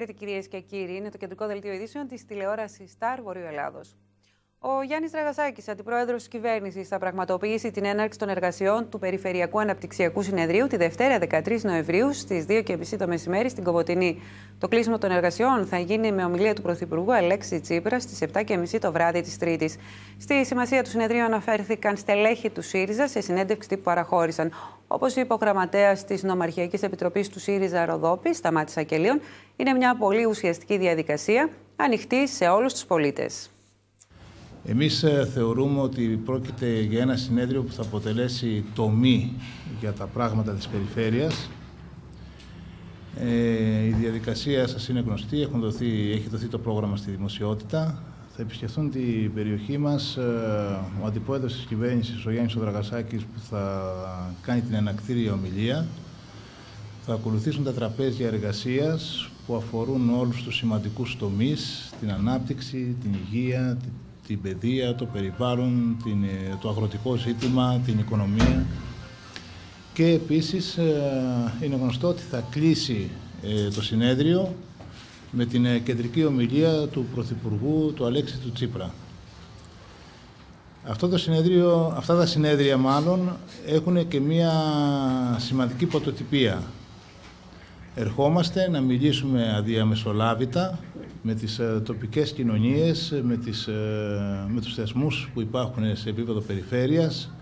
Χαίρετε κυρίες και κύριοι. Είναι το κεντρικό δελτίο ειδήσεων της τηλεόρασης Star Βορείου Ελλάδος. Ο Γιάννης Ραγασάκης, αντιπρόεδρος της κυβέρνησης, θα πραγματοποιήσει την έναρξη των εργασιών του Περιφερειακού Αναπτυξιακού Συνεδρίου τη Δευτέρα 13 Νοεμβρίου στις 2.30 το μεσημέρι στην Κοβοτινή. Το κλείσιμο των εργασιών θα γίνει με ομιλία του Πρωθυπουργού Αλέξη Τσίπρα στις 7.30 το βράδυ της Τρίτης. Στη σημασία του συνεδρίου αναφέρθηκαν στελέχη του ΣΥΡΙΖΑ σε συνέντευξη που παραχώρησαν. Όπως είπε ο γραμματέας της Νομαρχιακής Επιτροπής του ΣΥΡΙΖΑ Ροδόπη, Σταμάτη Ακελίων, είναι μια πολύ ουσιαστική διαδικασία ανοιχτή σε όλους τους πολίτες. Εμείς ε, θεωρούμε ότι πρόκειται για ένα συνέδριο που θα αποτελέσει τομή για τα πράγματα της περιφέρειας. Ε, η διαδικασία σας είναι γνωστή, έχουν δοθεί, έχει δοθεί το πρόγραμμα στη δημοσιότητα. Θα επισκεφθούν την περιοχή μας ε, ο αντιπρόεδρος της κυβέρνησης, ο Γιάννης Οδραγασάκης, που θα κάνει την ανακτήρια ομιλία. Θα ακολουθήσουν τα τραπέζια εργασίας που αφορούν όλους τους σημαντικούς τομείς, την ανάπτυξη, την υγεία, την παιδεία, το περιβάλλον, την, ε, το αγροτικό ζήτημα, την οικονομία. Και επίσης ε, είναι γνωστό ότι θα κλείσει ε, το συνέδριο με την κεντρική ομιλία του Πρωθυπουργού, του Αλέξη του Τσίπρα. Αυτό το συνέδριο, αυτά τα συνέδρια μάλλον έχουν και μία σημαντική πρωτοτυπία. Ερχόμαστε να μιλήσουμε αδιαμεσολάβητα με τις ε, τοπικές κοινωνίες, με, τις, ε, με τους θεσμούς που υπάρχουν σε επίπεδο περιφέρειας,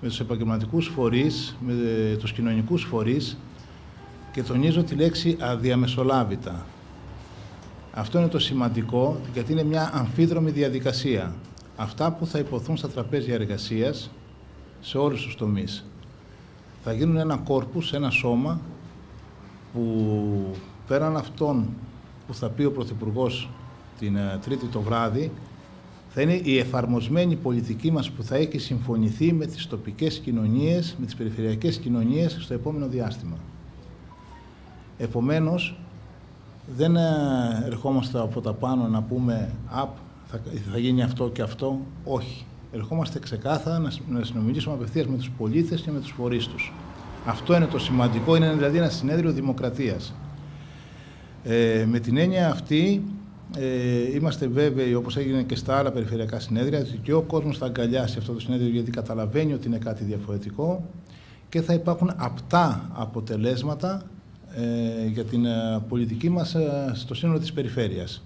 με τους επαγγελματικούς φορείς, με ε, τους κοινωνικούς φορείς και τονίζω τη λέξη αδιαμεσολάβητα. Αυτό είναι το σημαντικό γιατί είναι μια αμφίδρομη διαδικασία. Αυτά που θα υποθούν στα τραπέζια εργασίας σε όλους τους τομείς. Θα γίνουν ένα κόρπους, ένα σώμα που πέραν αυτών που θα πει ο Πρωθυπουργός την ε, Τρίτη το βράδυ θα είναι η εφαρμοσμένη πολιτική μας που θα έχει συμφωνηθεί με τις τοπικές κοινωνίες, με τις περιφερειακές κοινωνίες στο επόμενο διάστημα. Επομένως, δεν ε, ερχόμαστε από τα πάνω να πούμε «Απ, θα, θα γίνει αυτό και αυτό». Όχι. Ερχόμαστε ξεκάθαρα να συνομιλήσουμε απευθείας με τους πολίτες και με τους φορείς τους. Αυτό είναι το σημαντικό, είναι δηλαδή ένα συνέδριο δημοκρατίας. Ε, με την έννοια αυτή, ε, είμαστε βέβαιοι, όπως έγινε και στα άλλα περιφερειακά συνέδρια, ότι και ο κόσμος θα αγκαλιάσει αυτό το συνέδριο γιατί καταλαβαίνει ότι είναι κάτι διαφορετικό και θα υπάρχουν απτά αποτελέσματα ε, για την ε, πολιτική μας ε, στο σύνολο της περιφέρειας.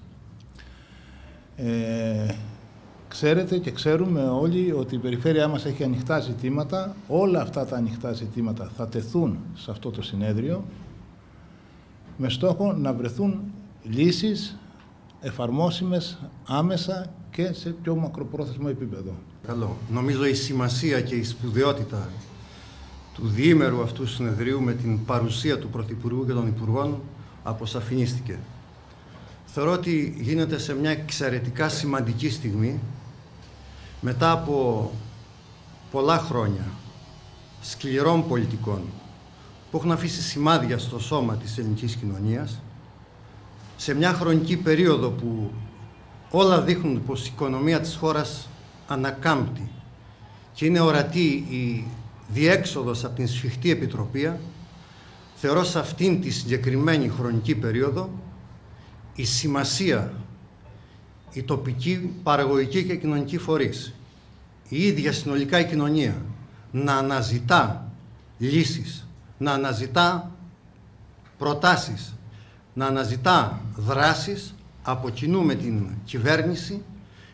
Ε, Ξέρετε και ξέρουμε όλοι ότι η περιφέρειά μας έχει ανοιχτά ζητήματα. Όλα αυτά τα ανοιχτά ζητήματα θα τεθούν σε αυτό το συνέδριο με στόχο να βρεθούν λύσεις εφαρμόσιμες άμεσα και σε πιο μακροπρόθεσμο επίπεδο. Καλό. Νομίζω η σημασία και η σπουδαιότητα του διήμερου αυτού του συνεδρίου με την παρουσία του Πρωθυπουργού και των Υπουργών αποσαφινίστηκε. Θεωρώ ότι γίνεται σε μια εξαιρετικά σημαντική στιγμή μετά από πολλά χρόνια σκληρών πολιτικών που έχουν αφήσει σημάδια στο σώμα της ελληνικής κοινωνίας σε μια χρονική περίοδο που όλα δείχνουν πως η οικονομία της χώρας ανακάμπτει και είναι ορατή η διέξοδος από την σφιχτή επιτροπή θεωρώ σε αυτήν τη συγκεκριμένη χρονική περίοδο η σημασία η τοπική παραγωγική και κοινωνική φορείς, η ίδια συνολικά η κοινωνία, να αναζητά λύσεις, να αναζητά προτάσεις, να αναζητά δράσεις από κοινού με την κυβέρνηση,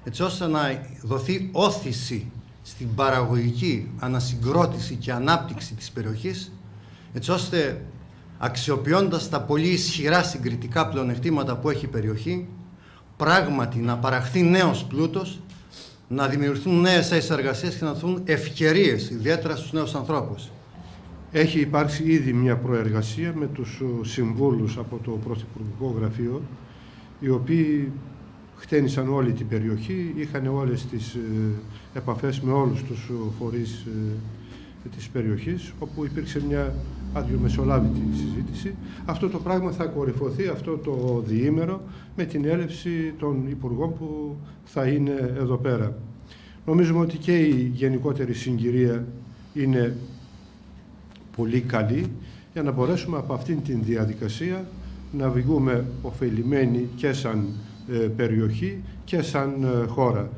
έτσι ώστε να δοθεί όθηση στην παραγωγική ανασυγκρότηση και ανάπτυξη της περιοχής, έτσι ώστε αξιοποιώντας τα πολύ ισχυρά συγκριτικά πλεονεκτήματα που έχει η περιοχή, πράγματι να παραχθεί νέος πλούτος, να δημιουργηθούν νέες θέσεις εργασίας και να δοθούν ευκαιρίες, ιδιαίτερα στους νέους ανθρώπους. Έχει υπάρξει ήδη μια προεργασία με τους συμβούλους από το Πρωθυπουργικό Γραφείο, οι οποίοι χτένισαν όλη την περιοχή, είχαν όλες τις ε, επαφές με όλους τους φορείς ε, της περιοχής, όπου υπήρξε μια αδειομεσολάβητη συζήτηση. Αυτό το πράγμα θα κορυφωθεί αυτό το διήμερο με την έλευση των υπουργών που θα είναι εδώ πέρα. Νομίζουμε ότι και η γενικότερη συγκυρία είναι πολύ καλή για να μπορέσουμε από αυτήν την διαδικασία να βγούμε ωφελημένοι και σαν ε, περιοχή και σαν ε, χώρα.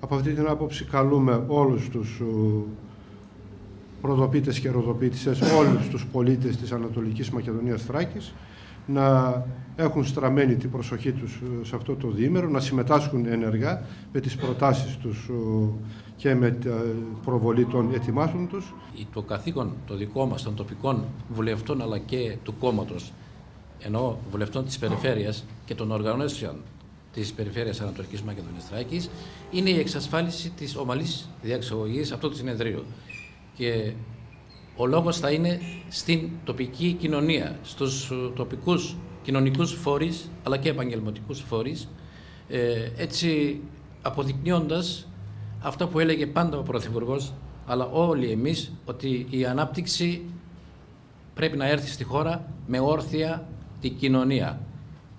Από αυτή την άποψη καλούμε όλους τους προδοπίτες και ροδοπίτησες, όλους τους πολίτες της Ανατολικής Μακεδονίας Θράκης να έχουν στραμμένη την προσοχή τους σε αυτό το διήμερο, να συμμετάσχουν ενεργά με τις προτάσεις τους και με την προβολή των ετοιμάσεων τους. Το καθήκον το δικό μας των τοπικών βουλευτών αλλά και του κόμματος ενώ βουλευτών της περιφέρειας και των οργανώσεων της περιφέρειας Ανατολικής Μακεδονίας Θράκης είναι η εξασφάλιση της ομαλής διαξαγωγής αυτού του συνεδρίου. Και ο λόγος θα είναι στην τοπική κοινωνία, στους τοπικούς κοινωνικούς φορείς αλλά και επαγγελματικούς φορείς ε, έτσι αποδεικνύοντας αυτό που έλεγε πάντα ο Πρωθυπουργός, αλλά όλοι εμείς ότι η ανάπτυξη πρέπει να έρθει στη χώρα με όρθια την κοινωνία.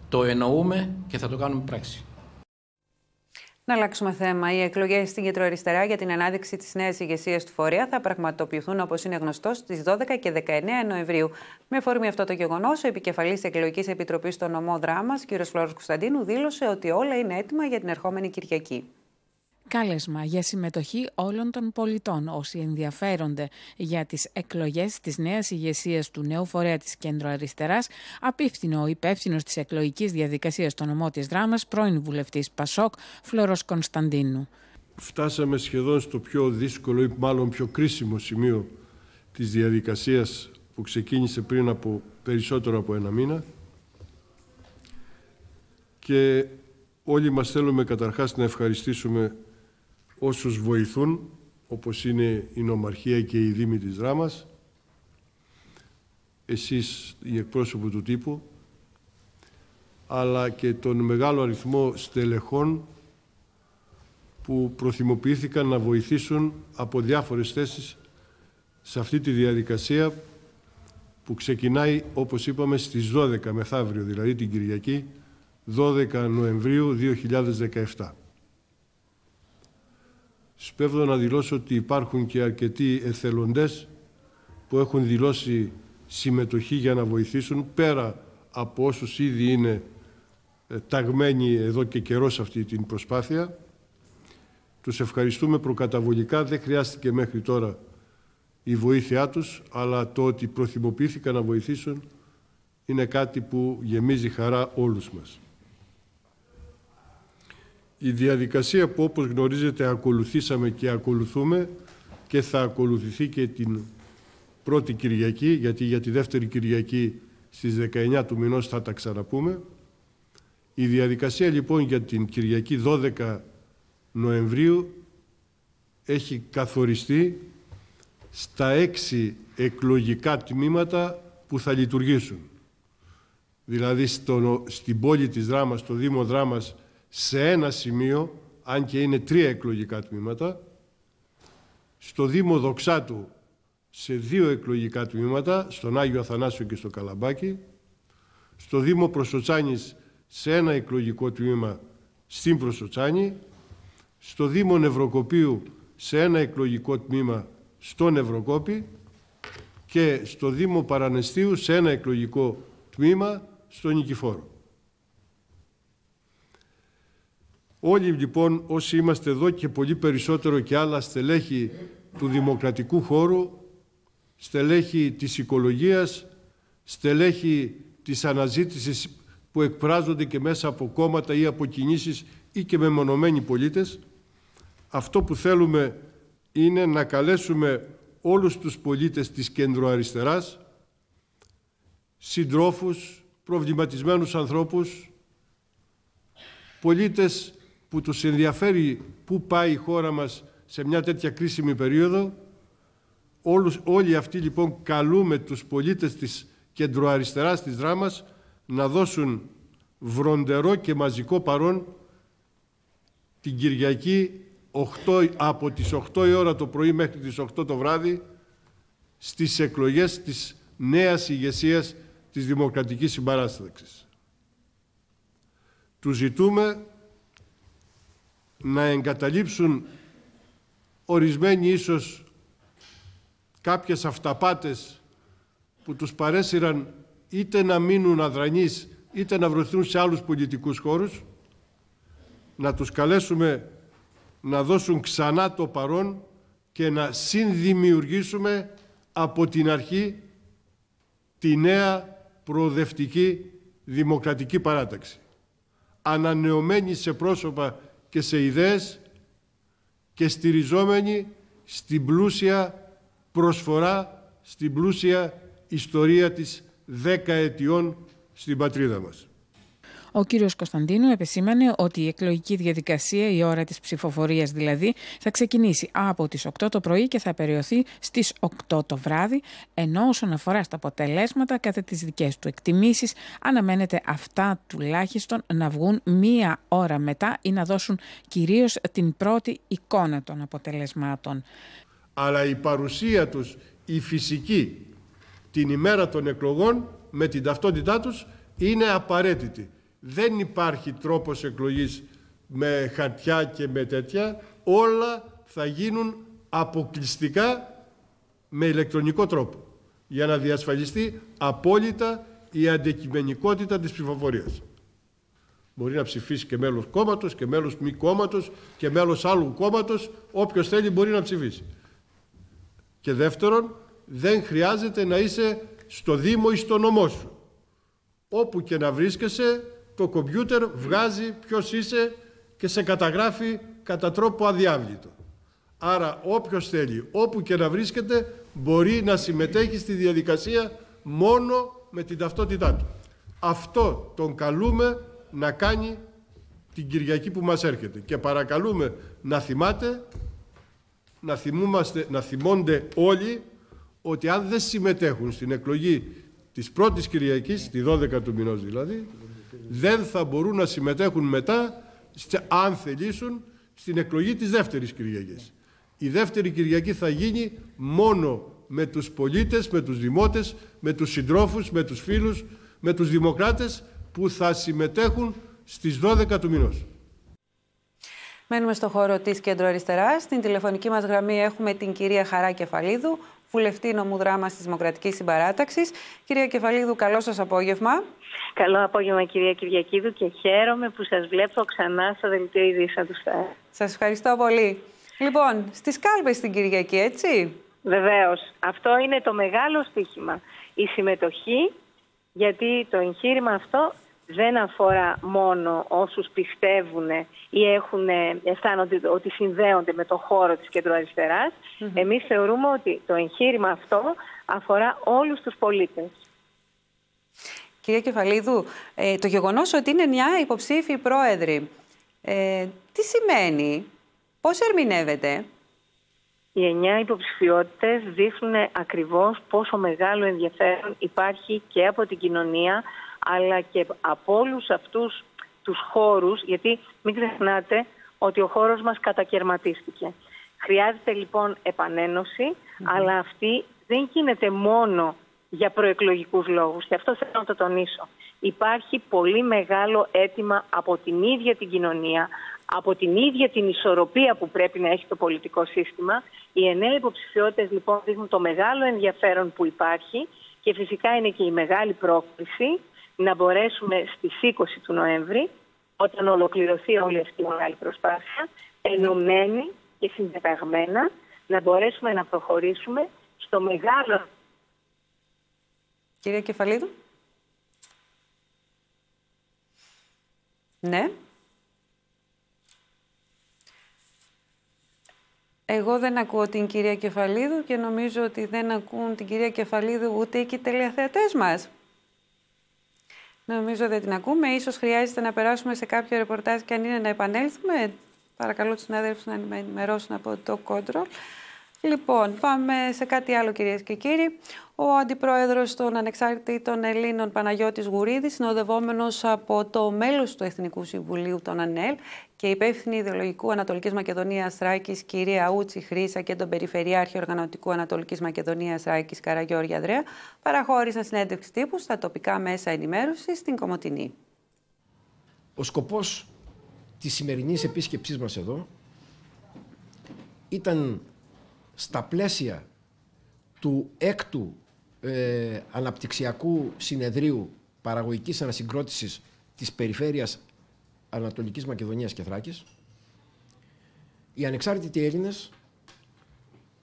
Το εννοούμε και θα το κάνουμε πράξη. Να αλλάξουμε θέμα. Οι εκλογές στην Κεντροαριστερά για την ανάδειξη της νέας ηγεσίας του φορέα θα πραγματοποιηθούν, όπως είναι γνωστός, στις 12 και 19 Νοεμβρίου. Με αφορμή αυτό το γεγονός, ο επικεφαλής Εκλογικής Επιτροπής στο νομό Δράμας, κ. Φλόρος Κωνσταντίνου, δήλωσε ότι όλα είναι έτοιμα για την ερχόμενη Κυριακή. Κάλεσμα για συμμετοχή όλων των πολιτών όσοι ενδιαφέρονται για τις εκλογές της νέας ηγεσίας του νέου φορέα της Κέντρο Αριστεράς απίφθηνο ο υπεύθυνος της εκλογικής διαδικασίας των νομό της Δράμας, πρώην βουλευτής Πασόκ, Φλόρος Κωνσταντίνου. Φτάσαμε σχεδόν στο πιο δύσκολο ή μάλλον πιο κρίσιμο σημείο της διαδικασίας που ξεκίνησε πριν από περισσότερο από ένα μήνα και όλοι μας θέλουμε καταρχάς να ευχαριστήσουμε όσους βοηθούν, όπως είναι η Νομαρχία και η Δήμη της Δράμας, εσείς οι εκπρόσωποι του τύπου, αλλά και τον μεγάλο αριθμό στελεχών που προθυμοποιήθηκαν να βοηθήσουν από διάφορες θέσεις σε αυτή τη διαδικασία που ξεκινάει, όπως είπαμε, στις 12 μεθαύριο, δηλαδή την Κυριακή, 12 Νοεμβρίου 2017. Σπέβδω να δηλώσω ότι υπάρχουν και αρκετοί εθελοντές που έχουν δηλώσει συμμετοχή για να βοηθήσουν πέρα από όσους ήδη είναι ε, ταγμένοι εδώ και καιρό σε αυτή την προσπάθεια. Τους ευχαριστούμε προκαταβολικά, δεν χρειάστηκε μέχρι τώρα η βοήθειά τους, αλλά το ότι προθυμοποιήθηκαν να βοηθήσουν είναι κάτι που γεμίζει χαρά όλους μας. Η διαδικασία που όπως γνωρίζετε ακολουθήσαμε και ακολουθούμε και θα ακολουθηθεί και την πρώτη Κυριακή, γιατί για τη δεύτερη Κυριακή στις 19 του μηνός θα τα ξαναπούμε. Η διαδικασία λοιπόν για την Κυριακή 12 Νοεμβρίου έχει καθοριστεί στα έξι εκλογικά τμήματα που θα λειτουργήσουν. Δηλαδή στο, στην πόλη της Δράμας, στο Δήμο Δράμας, σε ένα σημείο, αν και είναι τρία εκλογικά τμήματα, στο Δήμο Δοξάτου σε δύο εκλογικά τμήματα, στον Άγιο Αθανάσιο και στο Καλαμπάκι, στο Δήμο Προσοτσάνης σε ένα εκλογικό τμήμα στην Προσοτσάνη, στο Δήμο Νευροκοπίου σε ένα εκλογικό τμήμα στο Νευροκόπη και στο Δήμο Παρανεστίου σε ένα εκλογικό τμήμα στο Νικηφόρο. Όλοι λοιπόν όσοι είμαστε εδώ και πολύ περισσότερο και άλλα στελέχη του δημοκρατικού χώρου, στελέχη της οικολογίας, στελέχη της αναζήτησης που εκπράζονται και μέσα από κόμματα ή από κινήσεις ή και μεμονωμένοι πολίτες, αυτό που θέλουμε είναι να καλέσουμε όλους τους πολίτες της κεντροαριστεράς, συντρόφους, προβληματισμένους ανθρώπους, πολίτες που τους ενδιαφέρει πού πάει η χώρα μας σε μια τέτοια κρίσιμη περίοδο. Όλους, όλοι αυτοί λοιπόν καλούμε τους πολίτες της κεντροαριστεράς της δράμας να δώσουν βροντερό και μαζικό παρόν την Κυριακή 8, από τις 8 η ώρα το πρωί μέχρι τις 8 το βράδυ στις εκλογές της νέας ηγεσίας της Δημοκρατικής Συμπαράσταξης. Του ζητούμε να εγκαταλείψουν ορισμένοι ίσως κάποιες αυταπάτες που τους παρέσυραν είτε να μείνουν αδρανείς είτε να βρεθούν σε άλλους πολιτικούς χώρους, να τους καλέσουμε να δώσουν ξανά το παρόν και να συνδημιουργήσουμε από την αρχή τη νέα προοδευτική δημοκρατική παράταξη. Ανανεωμένη σε πρόσωπα και σε ιδέες και στηριζόμενη στην πλούσια προσφορά, στην πλούσια ιστορία της δέκα ετιών στην πατρίδα μας. Ο κύριος Κωνσταντίνου επεσήμανε ότι η εκλογική διαδικασία, η ώρα της ψηφοφορίας δηλαδή, θα ξεκινήσει από τις 8 το πρωί και θα περιοθεί στις 8 το βράδυ, ενώ όσον αφορά στα αποτελέσματα κατά τις δικές του εκτιμήσεις, αναμένεται αυτά τουλάχιστον να βγουν μία ώρα μετά ή να δώσουν κυρίως την πρώτη εικόνα των αποτελεσμάτων. Αλλά η παρουσία τους, η φυσική, την ημέρα των εκλογών, με την ταυτότητά τους, είναι απαραίτητη δεν υπάρχει τρόπος εκλογής με χαρτιά και με τέτοια. Όλα θα γίνουν αποκλειστικά με ηλεκτρονικό τρόπο για να διασφαλιστεί απόλυτα η αντικειμενικότητα της ψηφοφορίας. Μπορεί να ψηφίσει και μέλος κόμματος και μέλος μη κόμματος και μέλος άλλου κόμματος. Όποιος θέλει μπορεί να ψηφίσει. Και δεύτερον, δεν χρειάζεται να είσαι στο Δήμο ή στο νομό σου. Όπου και να βρίσκεσαι, το κομπιούτερ βγάζει ποιος είσαι και σε καταγράφει κατά τρόπο αδιάβλητο. Άρα όποιος θέλει, όπου και να βρίσκεται, μπορεί να συμμετέχει στη διαδικασία μόνο με την ταυτότητά του. Αυτό τον καλούμε να κάνει την Κυριακή που μας έρχεται. Και παρακαλούμε να θυμάται, να, θυμούμαστε, να θυμώνται όλοι ότι αν δεν συμμετέχουν στην εκλογή της πρώτης Κυριακής, τη 12 του μηνός δηλαδή, δεν θα μπορούν να συμμετέχουν μετά, αν θελήσουν, στην εκλογή της δεύτερης Κυριακής. Η δεύτερη Κυριακή θα γίνει μόνο με τους πολίτες, με τους δημότες, με τους συντρόφους, με τους φίλους, με τους δημοκράτες που θα συμμετέχουν στις 12 του μηνός. Μένουμε στο χώρο της Κέντρο Αριστεράς. Στην τηλεφωνική μας γραμμή έχουμε την κυρία Χαρά Κεφαλίδου, βουλευτή νομού δράμα της Δημοκρατικής Συμπαράταξης. Κυρία Κεφαλίδου, καλό σας απόγευμα. Καλό απόγευμα κυρία Κυριακίδου και χαίρομαι που σας βλέπω ξανά στο δελτίο ειδήσεων του ΣΤΑΕ. Σας ευχαριστώ πολύ. Λοιπόν, στις κάλπες την Κυριακή, έτσι; Βεβαίως. Αυτό είναι το μεγάλο στοίχημα. Η συμμετοχή, γιατί το εγχείρημα αυτό δεν αφορά μόνο όσους πιστεύουν ή έχουν, αισθάνονται ότι συνδέονται με το χώρο της κεντροαριστεράς. Mm-hmm. Εμείς θεωρούμε ότι το εγχείρημα αυτό αφορά όλους τους πολίτες. Κυρία Κεφαλίδου, ε, το γεγονός ότι είναι μια υποψήφιοι πρόεδροι, ε, τι σημαίνει, πώς ερμηνεύεται; Οι εννιά υποψηφιότητες δείχνουν ακριβώς πόσο μεγάλο ενδιαφέρον υπάρχει και από την κοινωνία, αλλά και από όλους αυτούς τους χώρους, γιατί μην ξεχνάτε ότι ο χώρος μας κατακαιρματίστηκε. Χρειάζεται λοιπόν αλλά αυτή δεν γίνεται μόνο για προεκλογικούς λόγους και αυτό θέλω να το τονίσω. Υπάρχει πολύ μεγάλο αίτημα από την ίδια την κοινωνία, από την ίδια την ισορροπία που πρέπει να έχει το πολιτικό σύστημα. Οι εννέα υποψηφιότητες λοιπόν δείχνουν το μεγάλο ενδιαφέρον που υπάρχει και φυσικά είναι και η μεγάλη πρόκληση να μπορέσουμε στις 20 του Νοέμβρη, όταν ολοκληρωθεί όλη αυτή η μεγάλη προσπάθεια, ενωμένοι και συντεταγμένα να μπορέσουμε να προχωρήσουμε στο μεγάλο Κυρία Κεφαλίδου. Ναι. Εγώ δεν ακούω την κυρία Κεφαλίδου και νομίζω ότι δεν ακούν την κυρία Κεφαλίδου ούτε οι τηλεθεατές μας. Νομίζω δεν την ακούμε. Ίσως χρειάζεται να περάσουμε σε κάποιο ρεπορτάζ και αν είναι να επανέλθουμε. Παρακαλώ τους συνάδελφους να με ενημερώσουν από το κόντρολ. Λοιπόν, πάμε σε κάτι άλλο κυρίες και κύριοι. Ο Αντιπρόεδρος των Ανεξάρτητων Ελλήνων Παναγιώτης Γουρίδης, συνοδευόμενος από το μέλος του Εθνικού Συμβουλίου των ΑΝΕΛ και υπεύθυνη ιδεολογικού Ανατολικής Μακεδονίας Ράκης κυρία Ούτσι Χρήσα και τον Περιφερειάρχη Οργανωτικού Ανατολικής Μακεδονίας Ράκης Καραγιώργη Ανδρέα παραχώρησαν συνέντευξη τύπου στα τοπικά μέσα ενημέρωσης στην Κομωτινή. Ο σκοπός της σημερινής επίσκεψής μας εδώ ήταν στα πλαίσια του έκτου ε, αναπτυξιακού συνεδρίου παραγωγικής ανασυγκρότησης της περιφέρειας Ανατολικής Μακεδονίας και Θράκης, οι ανεξάρτητοι Έλληνες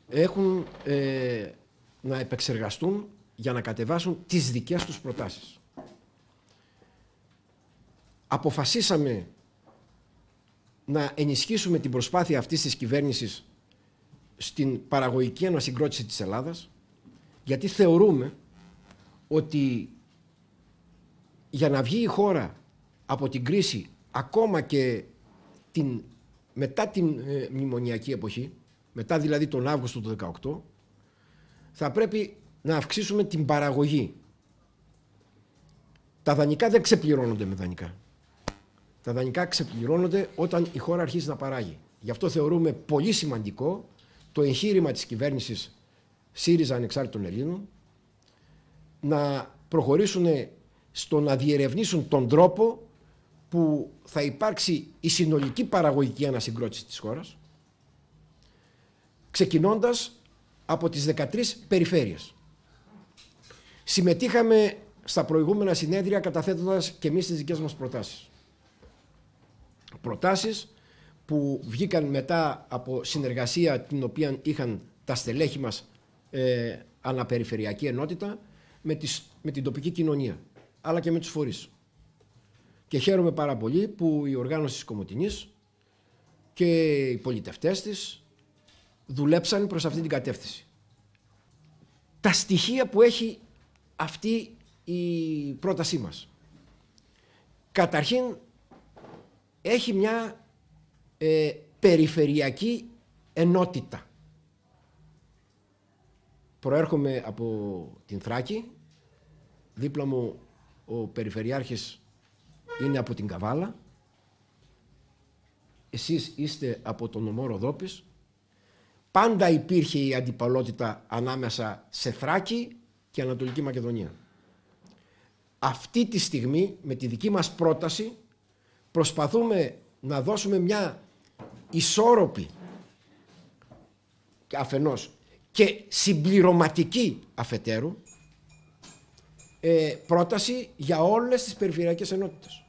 έχουν ε, να επεξεργαστούν για να κατεβάσουν τις δικές τους προτάσεις. Αποφασίσαμε να ενισχύσουμε την προσπάθεια αυτής της κυβέρνησης στην παραγωγική ανασυγκρότηση της Ελλάδας γιατί θεωρούμε ότι για να βγει η χώρα από την κρίση ακόμα και την, μετά την ε, μνημονιακή εποχή, μετά δηλαδή τον Αύγουστο του 2018, θα πρέπει να αυξήσουμε την παραγωγή. Τα δανεικά δεν ξεπληρώνονται με δανεικά. Τα δανεικά ξεπληρώνονται όταν η χώρα αρχίζει να παράγει. Γι' αυτό θεωρούμε πολύ σημαντικό το εγχείρημα της κυβέρνησης ΣΥΡΙΖΑ Ανεξάρτητων Ελλήνων να προχωρήσουν στο να διερευνήσουν τον τρόπο που θα υπάρξει η συνολική παραγωγική ανασυγκρότηση της χώρας ξεκινώντας από τις 13 περιφέρειες. Συμμετείχαμε στα προηγούμενα συνέδρια καταθέτοντας και εμείς τις δικές μας προτάσεις. Προτάσεις που βγήκαν μετά από συνεργασία την οποία είχαν τα στελέχη μας ε, αναπεριφερειακή ενότητα με, τις, με την τοπική κοινωνία αλλά και με τους φορείς. Και χαίρομαι πάρα πολύ που η οργάνωση της Κομωτινής και οι πολιτευτές της δουλέψαν προς αυτή την κατεύθυνση. Τα στοιχεία που έχει αυτή η πρότασή μας. Καταρχήν έχει μια ε, περιφερειακή ενότητα. Προέρχομαι από την Θράκη, δίπλα μου ο Περιφερειάρχης είναι από την Καβάλα, εσείς είστε από τον νομό Ροδόπης, πάντα υπήρχε η αντιπαλότητα ανάμεσα σε Θράκη και Ανατολική Μακεδονία. Αυτή τη στιγμή με τη δική μας πρόταση προσπαθούμε να δώσουμε μια ισόρροπη αφενός και συμπληρωματική αφετέρου ε, πρόταση για όλες τις περιφερειακές ενότητες.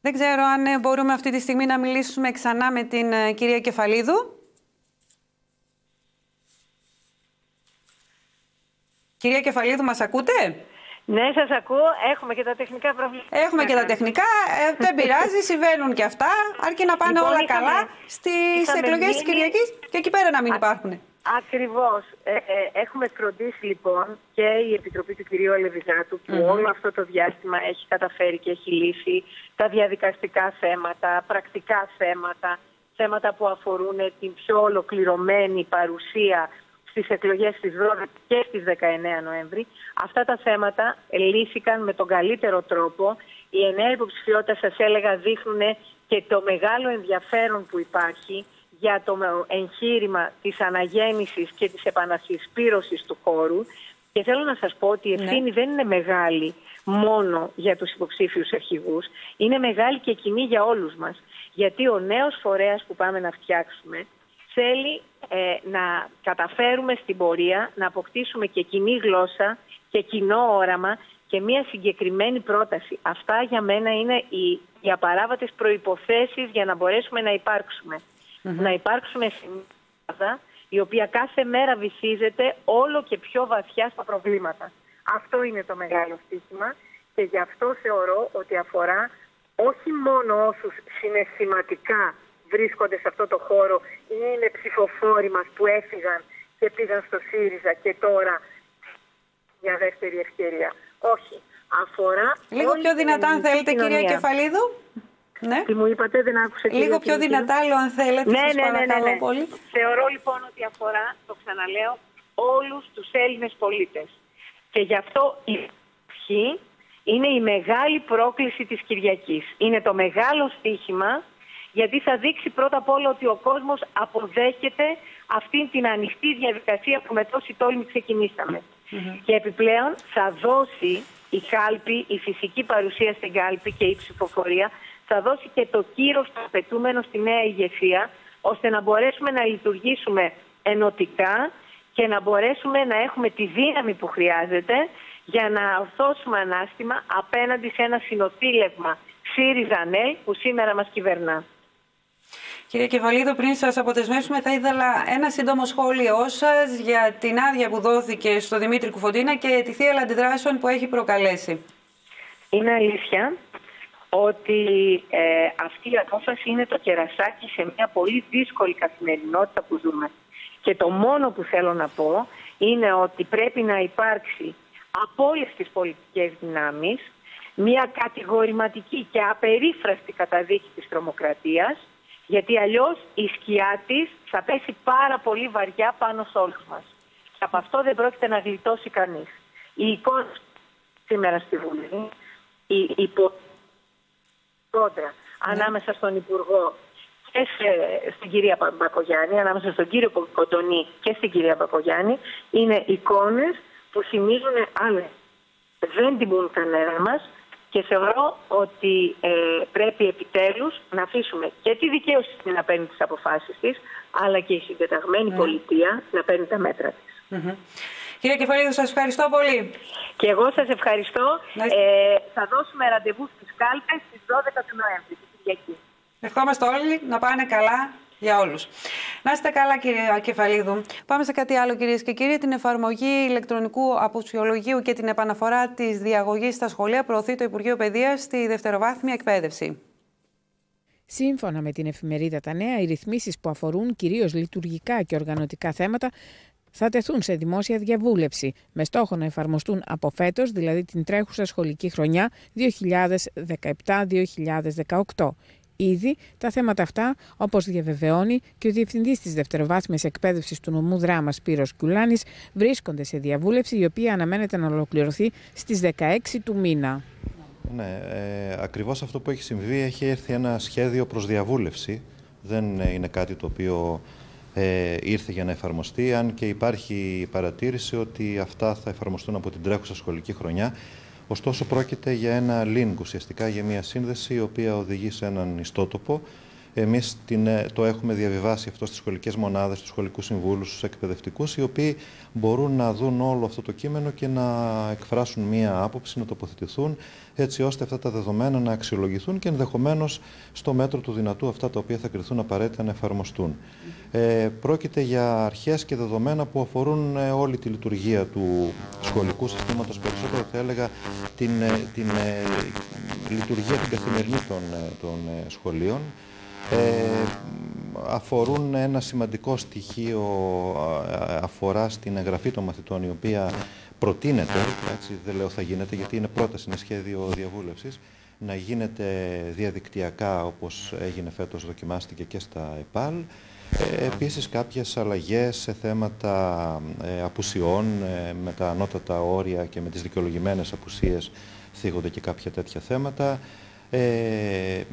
Δεν ξέρω αν ε, μπορούμε αυτή τη στιγμή να μιλήσουμε ξανά με την ε, κυρία Κεφαλίδου. Κυρία Κεφαλίδου, μας ακούτε; Ναι, σας ακούω. Έχουμε και τα τεχνικά προβλήματα. Έχουμε και τα τεχνικά. Ε, δεν πειράζει, συμβαίνουν και αυτά. Αρκεί να πάνε Λοιπόν, όλα είχαμε- καλά στις είχαμε εκλογές της μείνει- Κυριακής και εκεί πέρα να μην υπάρχουν. Ακριβώς. Ε, ε, έχουμε φροντίσει λοιπόν και η Επιτροπή του κυρίου Αλεβιζάτου που όλο αυτό το διάστημα έχει καταφέρει και έχει λύσει τα διαδικαστικά θέματα, πρακτικά θέματα, θέματα που αφορούν την πιο ολοκληρωμένη παρουσία στις εκλογές στις 12 και στις 19 Νοέμβρη. Αυτά τα θέματα λύθηκαν με τον καλύτερο τρόπο. Η εννέα υποψηφιότητα σας έλεγα δείχνουν και το μεγάλο ενδιαφέρον που υπάρχει για το εγχείρημα της αναγέννησης και της επανασυσπήρωσης του χώρου και θέλω να σας πω ότι η ευθύνη δεν είναι μεγάλη μόνο για τους υποψήφιους αρχηγούς, είναι μεγάλη και κοινή για όλους μας. Γιατί ο νέος φορέας που πάμε να φτιάξουμε θέλει ε, να καταφέρουμε στην πορεία να αποκτήσουμε και κοινή γλώσσα και κοινό όραμα και μια συγκεκριμένη πρόταση. Αυτά για μένα είναι οι, οι απαράβατες προϋποθέσεις για να μπορέσουμε να υπάρξουμε. Να υπάρξουμε σε μια Ελλάδα η οποία κάθε μέρα βυθίζεται όλο και πιο βαθιά στα προβλήματα. Αυτό είναι το μεγάλο στοίχημα και γι' αυτό θεωρώ ότι αφορά όχι μόνο όσους συναισθηματικά βρίσκονται σε αυτό το χώρο ή είναι ψηφοφόροι μας που έφυγαν και πήγαν στο ΣΥΡΙΖΑ και τώρα για δεύτερη ευκαιρία. Όχι. Αφορά Λίγο όλη πιο την δυνατά, αν ελληνική θέλετε, κυρία κοινωνία. Κεφαλίδου. Ναι. Τι μου είπατε, δεν άκουσα. κυρία Λίγο πιο Κυριακίδου. δυνατά, λέω, αν θέλετε. Ναι, σας ναι, ναι, ναι, παρακαλώ ναι. πολύ. Θεωρώ λοιπόν ότι αφορά, το ξαναλέω, όλους τους Έλληνες πολίτες. Και γι' αυτό η αρχή είναι η μεγάλη πρόκληση της Κυριακής. Είναι το μεγάλο στίχημα γιατί θα δείξει πρώτα απ' όλα ότι ο κόσμος αποδέχεται αυτή την ανοιχτή διαδικασία που με τόση τόλμη ξεκινήσαμε. Και επιπλέον θα δώσει η κάλπη, η φυσική παρουσία στην κάλπη και η ψηφοφορία θα δώσει και το κύρος το απαιτούμενο στη νέα ηγεσία ώστε να μπορέσουμε να λειτουργήσουμε ενωτικά και να μπορέσουμε να έχουμε τη δύναμη που χρειάζεται για να ορθώσουμε ανάστημα απέναντι σε ένα συνοθήλευμα ΣΥΡΙΖΑ-ΝΕΛ που σήμερα μας κυβερνά. Κύριε Κεφαλίδο, πριν σας αποτεσμεύσουμε, θα ήθελα ένα σύντομο σχόλιο σας για την άδεια που δόθηκε στο Δημήτρη Κουφοντίνα και τη θύελα αντιδράσεων που έχει προκαλέσει. Είναι αλήθεια ότι ε, αυτή η απόφαση είναι το κερασάκι σε μια πολύ δύσκολη καθημερινότητα που ζούμε. Και το μόνο που θέλω να πω είναι ότι πρέπει να υπάρξει από όλες τις πολιτικές δυνάμεις μια κατηγορηματική και απερίφραστη καταδίκη της τρομοκρατίας γιατί αλλιώς η σκιά της θα πέσει πάρα πολύ βαριά πάνω σε όλους μας. Και από αυτό δεν πρόκειται να γλιτώσει κανείς. Η εικόνα σήμερα στη Βουλή, η υπο... ανάμεσα στον Υπουργό και στην κυρία Μπακογιάννη, ανάμεσα στον κύριο Κοντονή και στην κυρία Μπακογιάννη, είναι εικόνες που θυμίζουν άλλες. Δεν τιμούν κανένα μας και θεωρώ ότι ε, πρέπει επιτέλους να αφήσουμε και τη δικαίωση να παίρνει τις αποφάσεις της, αλλά και η συντεταγμένη ναι. πολιτεία να παίρνει τα μέτρα της. Mm Κύριε Κεφαλίδου, σας ευχαριστώ πολύ. Και εγώ σας ευχαριστώ. Ε, θα δώσουμε ραντεβού στις κάλπες στις 12 του Νοέμβρη, τη Κυριακή. Ευχόμαστε όλοι να πάνε καλά για όλους. Να είστε καλά, κύριε Κεφαλίδου. Πάμε σε κάτι άλλο, κυρίες και κύριοι. Την εφαρμογή ηλεκτρονικού αποσιολογίου και την επαναφορά της διαγωγής στα σχολεία προωθεί το Υπουργείο Παιδείας στη δευτεροβάθμια εκπαίδευση. Σύμφωνα με την εφημερίδα Τα Νέα, οι ρυθμίσεις που αφορούν κυρίως λειτουργικά και οργανωτικά θέματα θα τεθούν σε δημόσια διαβούλευση με στόχο να εφαρμοστούν από φέτος, δηλαδή την τρέχουσα σχολική χρονιά 2017-2018. Ήδη τα θέματα αυτά, όπως διαβεβαιώνει και ο Διευθυντής της Δευτεροβάθμιας Εκπαίδευσης του νομού Δράμας Πύρος Κιουλάνης, βρίσκονται σε διαβούλευση η οποία αναμένεται να ολοκληρωθεί στις 16 του μήνα. Ναι, ε, ακριβώς αυτό που έχει συμβεί έχει έρθει ένα σχέδιο προς διαβούλευση. Δεν είναι κάτι το οποίο ε, ήρθε για να εφαρμοστεί, αν και υπάρχει παρατήρηση ότι αυτά θα εφαρμοστούν από την τρέχουσα σχολική χρονιά. Ωστόσο, πρόκειται για ένα link, ουσιαστικά για μια σύνδεση η οποία οδηγεί σε έναν ιστότοπο. Εμείς ε, το έχουμε διαβιβάσει αυτό στις σχολικές μονάδες, στους σχολικούς συμβούλους, στους εκπαιδευτικούς, οι οποίοι μπορούν να δουν όλο αυτό το κείμενο και να εκφράσουν μία άποψη, να τοποθετηθούν, έτσι ώστε αυτά τα δεδομένα να αξιολογηθούν και ενδεχομένως στο μέτρο του δυνατού αυτά τα οποία θα κρυθούν απαραίτητα να εφαρμοστούν. Ε, πρόκειται για αρχές και δεδομένα που αφορούν ε, όλη τη λειτουργία του σχολικού συστήματος, περισσότερο θα έλεγα την, ε, την ε, λειτουργία την καθημερινή των, των σχολείων. Ε, αφορούν ένα σημαντικό στοιχείο αφορά στην εγγραφή των μαθητών η οποία προτείνεται, έτσι δεν λέω θα γίνεται γιατί είναι πρόταση, είναι σχέδιο διαβούλευσης, να γίνεται διαδικτυακά όπως έγινε φέτος, δοκιμάστηκε και στα ΕΠΑΛ. Ε, επίσης κάποιες αλλαγές σε θέματα ε, απουσιών ε, με τα ανώτατα όρια και με τις δικαιολογημένες απουσίες θίγονται και κάποια τέτοια θέματα. Ε,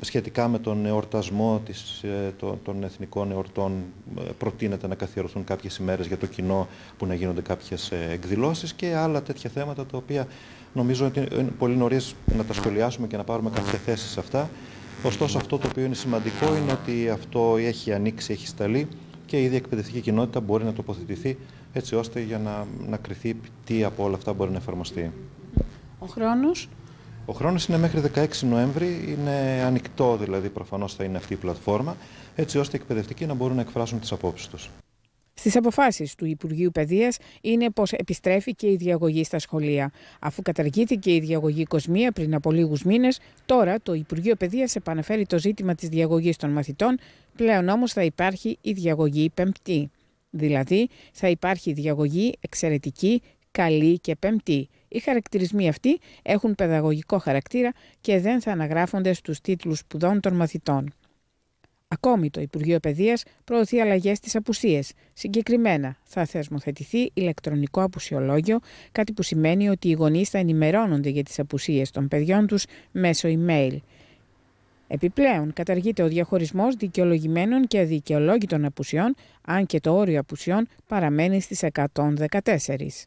σχετικά με τον εορτασμό της, ε, των, εθνικών εορτών ε, προτείνεται να καθιερωθούν κάποιες ημέρες για το κοινό που να γίνονται κάποιες εκδηλώσεις και άλλα τέτοια θέματα τα οποία νομίζω ότι είναι πολύ νωρίς να τα σχολιάσουμε και να πάρουμε κάποια θέση σε αυτά. Ωστόσο αυτό το οποίο είναι σημαντικό είναι ότι αυτό έχει ανοίξει, έχει σταλεί και η ίδια εκπαιδευτική κοινότητα μπορεί να τοποθετηθεί έτσι ώστε για να, να κριθεί τι από όλα αυτά μπορεί να εφαρμοστεί. Ο χρόνος; Ο χρόνος είναι μέχρι 16 Νοέμβρη, είναι ανοιχτό δηλαδή προφανώς θα είναι αυτή η πλατφόρμα, έτσι ώστε οι εκπαιδευτικοί να μπορούν να εκφράσουν τις απόψεις τους. Στις αποφάσεις του Υπουργείου Παιδείας είναι πως επιστρέφει και η διαγωγή στα σχολεία. Αφού καταργήθηκε η διαγωγή κοσμία πριν από λίγους μήνες, τώρα το Υπουργείο Παιδείας επαναφέρει το ζήτημα της διαγωγής των μαθητών, πλέον όμως θα υπάρχει η διαγωγή πεμπτή. Δηλαδή θα υπάρχει διαγωγή εξαιρετική, καλή και πεμπτή. Οι χαρακτηρισμοί αυτοί έχουν παιδαγωγικό χαρακτήρα και δεν θα αναγράφονται στους τίτλους σπουδών των μαθητών. Ακόμη το Υπουργείο Παιδείας προωθεί αλλαγές στις απουσίες. Συγκεκριμένα, θα θεσμοθετηθεί ηλεκτρονικό απουσιολόγιο, κάτι που σημαίνει ότι οι γονείς θα ενημερώνονται για τις απουσίες των παιδιών τους μέσω email. Επιπλέον, καταργείται ο διαχωρισμός δικαιολογημένων και αδικαιολόγητων απουσιών, αν και το όριο απουσιών παραμένει στις 114.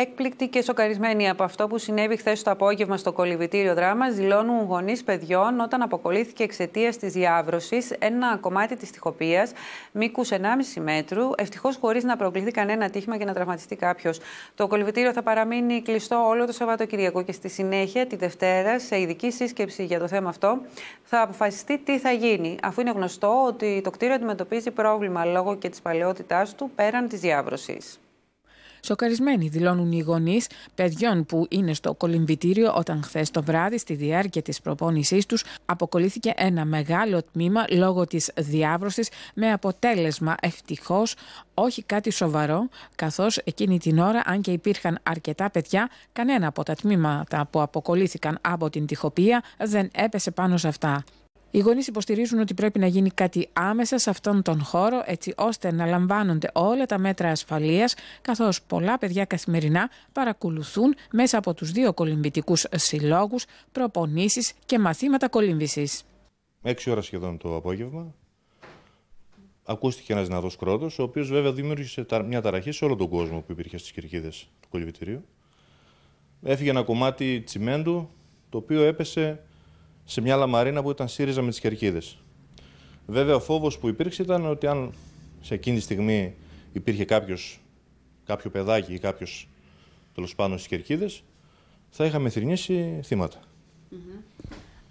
Έκπληκτοι και σοκαρισμένοι από αυτό που συνέβη χθες το απόγευμα στο κολυβητήριο δράμα, δηλώνουν γονείς παιδιών όταν αποκολλήθηκε εξαιτίας της διάβρωσης ένα κομμάτι της τυχοπίας μήκους 1,5 μέτρου, ευτυχώς χωρίς να προκληθεί κανένα τύχημα και να τραυματιστεί κάποιος. Το κολυβητήριο θα παραμείνει κλειστό όλο το Σαββατοκυριακό και στη συνέχεια, τη Δευτέρα, σε ειδική σύσκεψη για το θέμα αυτό, θα αποφασιστεί τι θα γίνει, αφού είναι γνωστό ότι το κτίριο αντιμετωπίζει πρόβλημα λόγω και της παλαιότητάς του πέραν της διάβρωσης. Σοκαρισμένοι δηλώνουν οι γονείς παιδιών που είναι στο κολυμβητήριο όταν χθες το βράδυ, στη διάρκεια της προπόνησής τους, αποκολλήθηκε ένα μεγάλο τμήμα λόγω της διάβρωσης, με αποτέλεσμα ευτυχώς όχι κάτι σοβαρό, καθώς εκείνη την ώρα, αν και υπήρχαν αρκετά παιδιά, κανένα από τα τμήματα που αποκολλήθηκαν από την τυχοπία δεν έπεσε πάνω σε αυτά. Οι γονείς υποστηρίζουν ότι πρέπει να γίνει κάτι άμεσα σε αυτόν τον χώρο, έτσι ώστε να λαμβάνονται όλα τα μέτρα ασφαλείας, καθώς πολλά παιδιά καθημερινά παρακολουθούν μέσα από τους δύο κολυμβητικού συλλόγους προπονήσεις και μαθήματα κολύμβησης. Έξι ώρα σχεδόν το απόγευμα. Ακούστηκε ένας δυνατό κρότος, ο οποίος βέβαια δημιούργησε μια ταραχή σε όλο τον κόσμο που υπήρχε στις κερκίδες του κολυμβητηρίου. Έφυγε ένα κομμάτι τσιμέντου, το οποίο έπεσε σε μια λαμαρίνα που ήταν σύριζα με τις κερκίδες. Βέβαια ο φόβος που υπήρξε ήταν ότι αν σε εκείνη τη στιγμή υπήρχε κάποιος, κάποιο παιδάκι ή κάποιος τέλος πάνω στις κερκίδες, θα είχαμε θρυνήσει θύματα.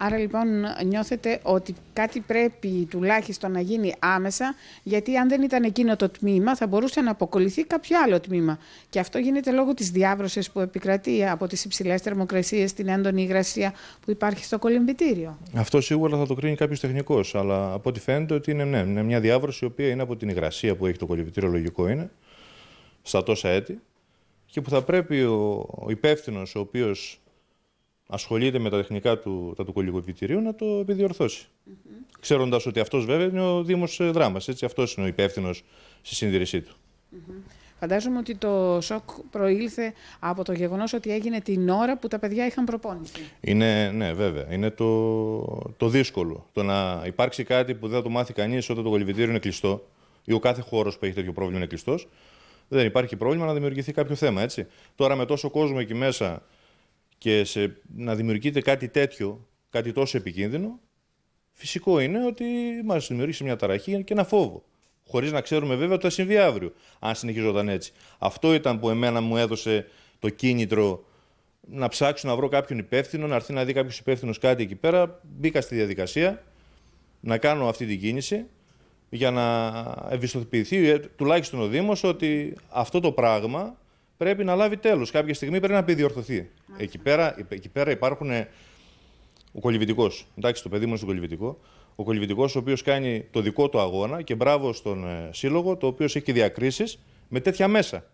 Άρα λοιπόν νιώθετε ότι κάτι πρέπει τουλάχιστον να γίνει άμεσα, γιατί αν δεν ήταν εκείνο το τμήμα θα μπορούσε να αποκολληθεί κάποιο άλλο τμήμα. Και αυτό γίνεται λόγω της διάβρωσης που επικρατεί από τις υψηλές θερμοκρασίες, την έντονη υγρασία που υπάρχει στο κολυμπητήριο. Αυτό σίγουρα θα το κρίνει κάποιος τεχνικός, αλλά από ό,τι φαίνεται ότι είναι, ναι, είναι μια διάβρωση η οποία είναι από την υγρασία που έχει το κολυμπητήριο, λογικό είναι, στα τόσα έτη, και που θα πρέπει ο, ο υπεύθυνος, ο οποίος ασχολείται με τα τεχνικά του, τα του κολυγοβητηρίου να το επιδιορθώσει. Mm -hmm. Ξέροντας ότι αυτός βέβαια είναι ο Δήμος Δράμας. Αυτός είναι ο υπεύθυνος στη συνδυασή του. Mm -hmm. Φαντάζομαι ότι το σοκ προήλθε από το γεγονός ότι έγινε την ώρα που τα παιδιά είχαν προπόνηση. Είναι, ναι, βέβαια. Είναι το, το δύσκολο. Το να υπάρξει κάτι που δεν θα το μάθει κανείς όταν το κολυβητήριο είναι κλειστό ή ο κάθε χώρος που έχει τέτοιο πρόβλημα είναι κλειστός. Δεν υπάρχει πρόβλημα να δημιουργηθεί κάποιο θέμα, έτσι. Τώρα με τόσο κόσμο εκεί μέσα και σε, να δημιουργείται κάτι τέτοιο, κάτι τόσο επικίνδυνο, φυσικό είναι ότι μας δημιουργήσει μια ταραχή και ένα φόβο. Χωρίς να ξέρουμε βέβαια ότι θα συμβεί αύριο, αν συνεχιζόταν έτσι. Αυτό ήταν που εμένα μου έδωσε το κίνητρο να ψάξω να βρω κάποιον υπεύθυνο, να έρθει να δει κάποιος υπεύθυνος κάτι εκεί πέρα. Μπήκα στη διαδικασία να κάνω αυτή την κίνηση για να ευαισθητοποιηθεί ε, τουλάχιστον ο Δήμος ότι αυτό το πράγμα πρέπει να λάβει τέλος. Κάποια στιγμή πρέπει να επιδιορθωθεί. Εκεί πέρα, εκεί πέρα υπάρχουν. Ο κολυβητικός. Εντάξει, το παιδί μου είναι στον κολυβητικό. Ο κολυβητικός, ο οποίος κάνει το δικό του αγώνα και μπράβο στον ε, σύλλογο, το οποίος έχει διακρίσεις με τέτοια μέσα.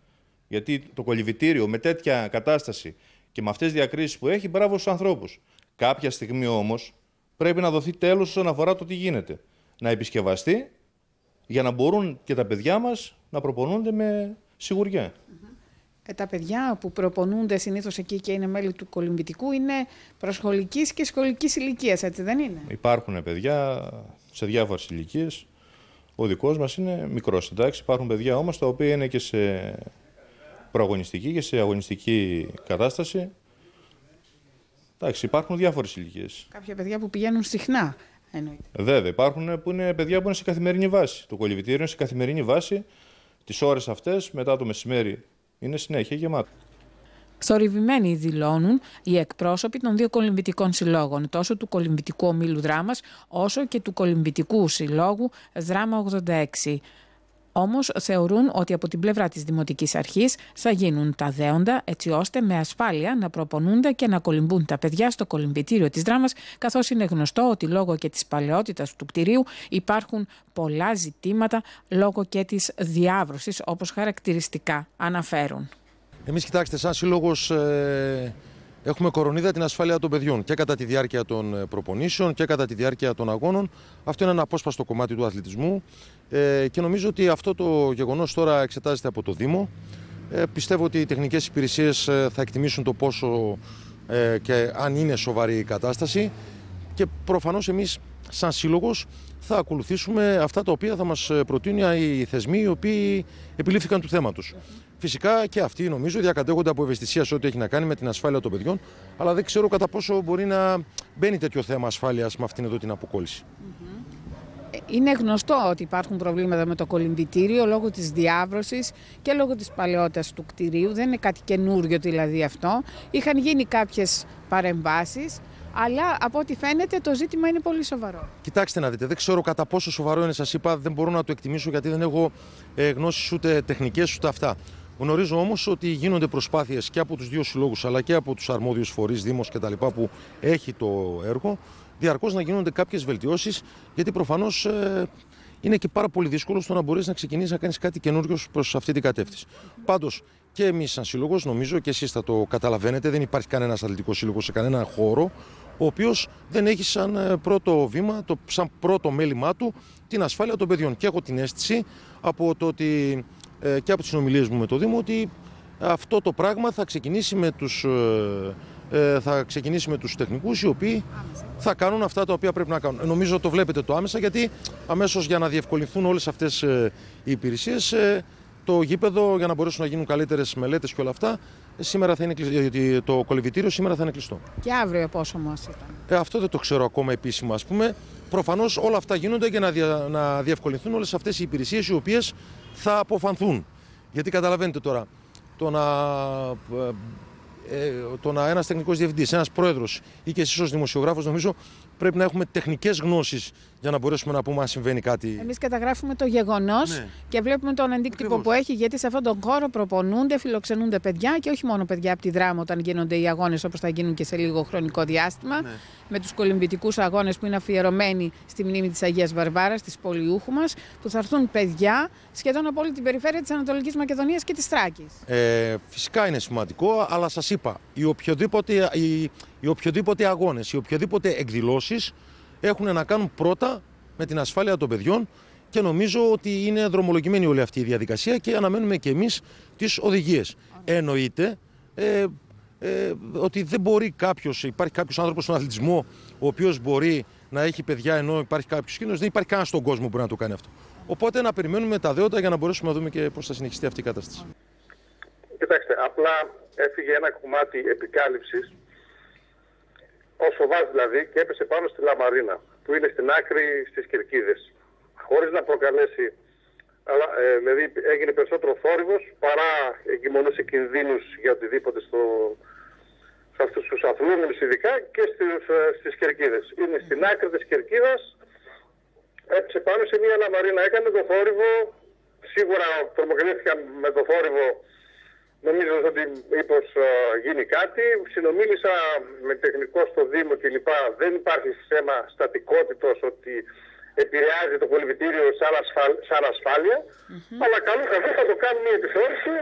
Γιατί το κολυβητήριο με τέτοια κατάσταση και με αυτές τις διακρίσεις που έχει, μπράβο στους ανθρώπους. Κάποια στιγμή όμως πρέπει να δοθεί τέλος όσον αφορά το τι γίνεται. Να επισκευαστεί για να μπορούν και τα παιδιά μας να προπονούνται με σιγουριά. Ε, τα παιδιά που προπονούνται συνήθως εκεί και είναι μέλη του κολυμβητικού είναι προσχολικής και σχολικής ηλικίας, έτσι δεν είναι; Υπάρχουν παιδιά σε διάφορες ηλικίες. Ο δικός μας είναι μικρός, εντάξει. Υπάρχουν παιδιά όμως τα οποία είναι και σε προαγωνιστική και σε αγωνιστική κατάσταση. Εντάξει, υπάρχουν διάφορες ηλικίες. Κάποια παιδιά που πηγαίνουν συχνά. Εννοείται. Βέβαια, υπάρχουν που είναι παιδιά που είναι σε καθημερινή βάση. Το κολυβητήριο είναι σε καθημερινή βάση. Τις ώρες αυτές, μετά το μεσημέρι είναι συνέχεια γεμάτο. Θορυβημένοι δηλώνουν οι εκπρόσωποι των δύο κολυμβητικών συλλόγων, τόσο του κολυμβητικού ομίλου δράμας, όσο και του κολυμβητικού συλλόγου δράμα 86. Όμως θεωρούν ότι από την πλευρά της Δημοτικής Αρχής θα γίνουν τα δέοντα έτσι ώστε με ασφάλεια να προπονούνται και να κολυμπούν τα παιδιά στο κολυμπητήριο της δράμας, καθώς είναι γνωστό ότι λόγω και της παλαιότητας του κτηρίου υπάρχουν πολλά ζητήματα λόγω και της διάβρωσης, όπως χαρακτηριστικά αναφέρουν. Εμείς, κοιτάξτε, σαν σύλλογος. Ε... Έχουμε κορονίδα την ασφάλεια των παιδιών και κατά τη διάρκεια των ε, προπονήσεων και κατά τη διάρκεια των αγώνων. Αυτό είναι ένα απόσπαστο κομμάτι του αθλητισμού ε, και νομίζω ότι αυτό το γεγονός τώρα εξετάζεται από το Δήμο. Ε, πιστεύω ότι οι τεχνικές υπηρεσίες ε, θα εκτιμήσουν το πόσο ε, και αν είναι σοβαρή η κατάσταση και προφανώς εμείς σαν σύλλογος θα ακολουθήσουμε αυτά τα οποία θα μας προτείνουν οι θεσμοί οι οποίοι επιλήφθηκαν του θέματος. Φυσικά και αυτοί νομίζω διακατέχονται από ευαισθησία σε ό,τι έχει να κάνει με την ασφάλεια των παιδιών, αλλά δεν ξέρω κατά πόσο μπορεί να μπαίνει τέτοιο θέμα ασφάλειας με αυτήν εδώ την αποκόλληση. Είναι γνωστό ότι υπάρχουν προβλήματα με το κολυμπητήριο λόγω της διάβρωσης και λόγω της παλαιότητας του κτηρίου. Δεν είναι κάτι καινούριο δηλαδή αυτό. Είχαν γίνει κάποιες παρεμβάσεις, αλλά από ό,τι φαίνεται το ζήτημα είναι πολύ σοβαρό. Κοιτάξτε να δείτε, δεν ξέρω κατά πόσο σοβαρό είναι, σας είπα, δεν μπορώ να το εκτιμήσω γιατί δεν έχω ε, γνώσεις ούτε τεχνικές ούτε αυτά. Γνωρίζω όμως ότι γίνονται προσπάθειες και από τους δύο συλλόγους αλλά και από τους αρμόδιους φορείς, Δήμος κτλ. που έχει το έργο, διαρκώς να γίνονται κάποιες βελτιώσεις, γιατί προφανώς ε, είναι και πάρα πολύ δύσκολο στο να μπορείς να ξεκινήσεις να κάνεις κάτι καινούριο προς αυτή την κατεύθυνση. Πάντως, και εμείς, σαν σύλλογος, νομίζω και εσείς θα το καταλαβαίνετε, δεν υπάρχει κανένας αθλητικός σύλλογος σε κανένα χώρο, ο οποίος δεν έχει σαν ε, πρώτο βήμα, το, σαν πρώτο μέλημά του, την ασφάλεια των παιδιών. Και έχω την αίσθηση από το ότι ε, και από τις συνομιλίες μου με το Δήμο ότι αυτό το πράγμα θα ξεκινήσει με τους, ε, ε, θα ξεκινήσει με τους τεχνικούς οι οποίοι θα κάνουν αυτά τα οποία πρέπει να κάνουν. Νομίζω το βλέπετε το άμεσα γιατί αμέσως για να διευκολυνθούν όλες αυτές οι υπηρεσίες το γήπεδο για να μπορέσουν να γίνουν καλύτερες μελέτες και όλα αυτά σήμερα θα είναι κλειστό, το κολυβητήριο σήμερα θα είναι κλειστό. Και αύριο πόσο μας ήταν. αυτό δεν το ξέρω ακόμα επίσημα ας πούμε. Προφανώς όλα αυτά γίνονται για να, δια, να διευκολυνθούν όλες αυτές οι υπηρεσίες οι οποίες θα αποφανθούν. Γιατί καταλαβαίνετε τώρα, το να, ε, το να ένας τεχνικός διευθυντής, ένας πρόεδρος ή και εσείς ως δημοσιογράφος νομίζω πρέπει να έχουμε τεχνικές γνώσεις για να μπορέσουμε να πούμε αν συμβαίνει κάτι. Εμείς καταγράφουμε το γεγονός ναι. και βλέπουμε τον αντίκτυπο που έχει, γιατί σε αυτόν τον χώρο προπονούνται, φιλοξενούνται παιδιά και όχι μόνο παιδιά από τη δράμα όταν γίνονται οι αγώνες όπως θα γίνουν και σε λίγο χρονικό διάστημα. Ναι. Με τους κολυμβητικού αγώνες που είναι αφιερωμένοι στη μνήμη της Αγίας Βαρβάρας, της πολιούχου μας, που θα έρθουν παιδιά σχεδόν από όλη την περιφέρεια της Ανατολικής Μακεδονίας και της Τράκη. Ε, φυσικά είναι σημαντικό, αλλά σας είπα, οι οποιοδήποτε, οι, οι οποιοδήποτε αγώνες, οι οποιοδήποτε εκδηλώσεις έχουν να κάνουν πρώτα με την ασφάλεια των παιδιών και νομίζω ότι είναι δρομολογημένη όλη αυτή η διαδικασία και αναμένουμε και εμείς τις οδηγίες. Εννοείται ε, ε, ότι δεν μπορεί κάποιος, υπάρχει κάποιος άνθρωπος στον αθλητισμό ο οποίος μπορεί να έχει παιδιά ενώ υπάρχει κάποιος κίνδυνος, δεν υπάρχει κανένας στον κόσμο που μπορεί να το κάνει αυτό. Οπότε να περιμένουμε τα δέοντα για να μπορέσουμε να δούμε και πώς θα συνεχιστεί αυτή η κατάσταση. Κοιτάξτε, απλά έφυγε ένα κομμάτι επικάλυψης όσο βάζει δηλαδή και έπεσε πάνω στη Λαμαρίνα που είναι στην άκρη στις Κερκίδες χωρίς να προκαλέσει αλλά, ε, δηλαδή έγινε περισσότερο θόρυβος παρά εγκυμονούσε κινδύνους για οτιδήποτε στο, σε αυτούς τους αθλούμενους ειδικά και στις, ε, στις Κερκίδες. Είναι στην άκρη της Κερκίδας, έπεσε πάνω σε μια λαμαρίνα, έκανε το θόρυβο, σίγουρα τρομοκρατήθηκαν με το θόρυβο Νομίζω ότι μήπως γίνει κάτι. Συνομίλησα με τεχνικό στο Δήμο κλπ. Δεν υπάρχει θέμα στατικότητος ότι επηρεάζει το κολυμπητήριο σαν, ασφάλ, σαν ασφάλεια. Mm-hmm. Αλλά καλό καθώ θα το κάνουμε μια επιθεώρηση.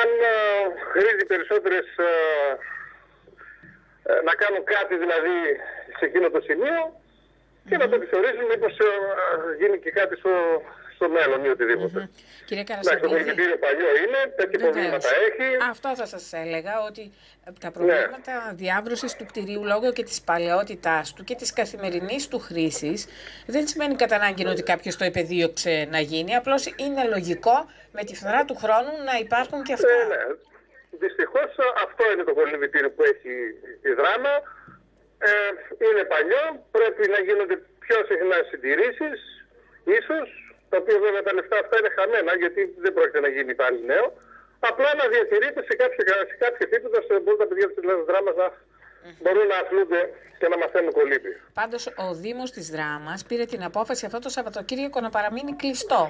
Αν χρήζει περισσότερες να κάνουν κάτι δηλαδή σε εκείνο το σημείο και να το επιθεωρήσουν μήπως γίνει και κάτι στο, στο μέλλον ή οτιδήποτε. Mm-hmm. Κύριε Καρασαβίδη. το κολυμπητήριο παλιό είναι, τέτοια προβλήματα έχει. Αυτό θα σας έλεγα, ότι τα προβλήματα ναι. διάβρωσης του κτηρίου λόγω και της παλαιότητάς του και της καθημερινής του χρήσης δεν σημαίνει κατά ανάγκη ότι κάποιος το επεδίωξε να γίνει. Απλώς είναι λογικό με τη φθορά του χρόνου να υπάρχουν και αυτά. Ναι, ναι. Δυστυχώς αυτό είναι το κολυμπητήριο που έχει η δράμα. Ε, είναι παλιό, πρέπει να γίνονται πιο συχνά συντηρήσεις, ίσως το οποίο βέβαια τα λεφτά αυτά είναι χαμένα γιατί δεν πρόκειται να γίνει πάλι νέο. Απλά να διατηρείται σε κάποιο, σε κάποιο επίπεδο ώστε μπορούν τα παιδιά της δράμας να μπορούν να αθλούνται και να μαθαίνουν κολύμπη. Πάντως, ο Δήμος της Δράμας πήρε την απόφαση αυτό το Σαββατοκύριακο να παραμείνει κλειστό.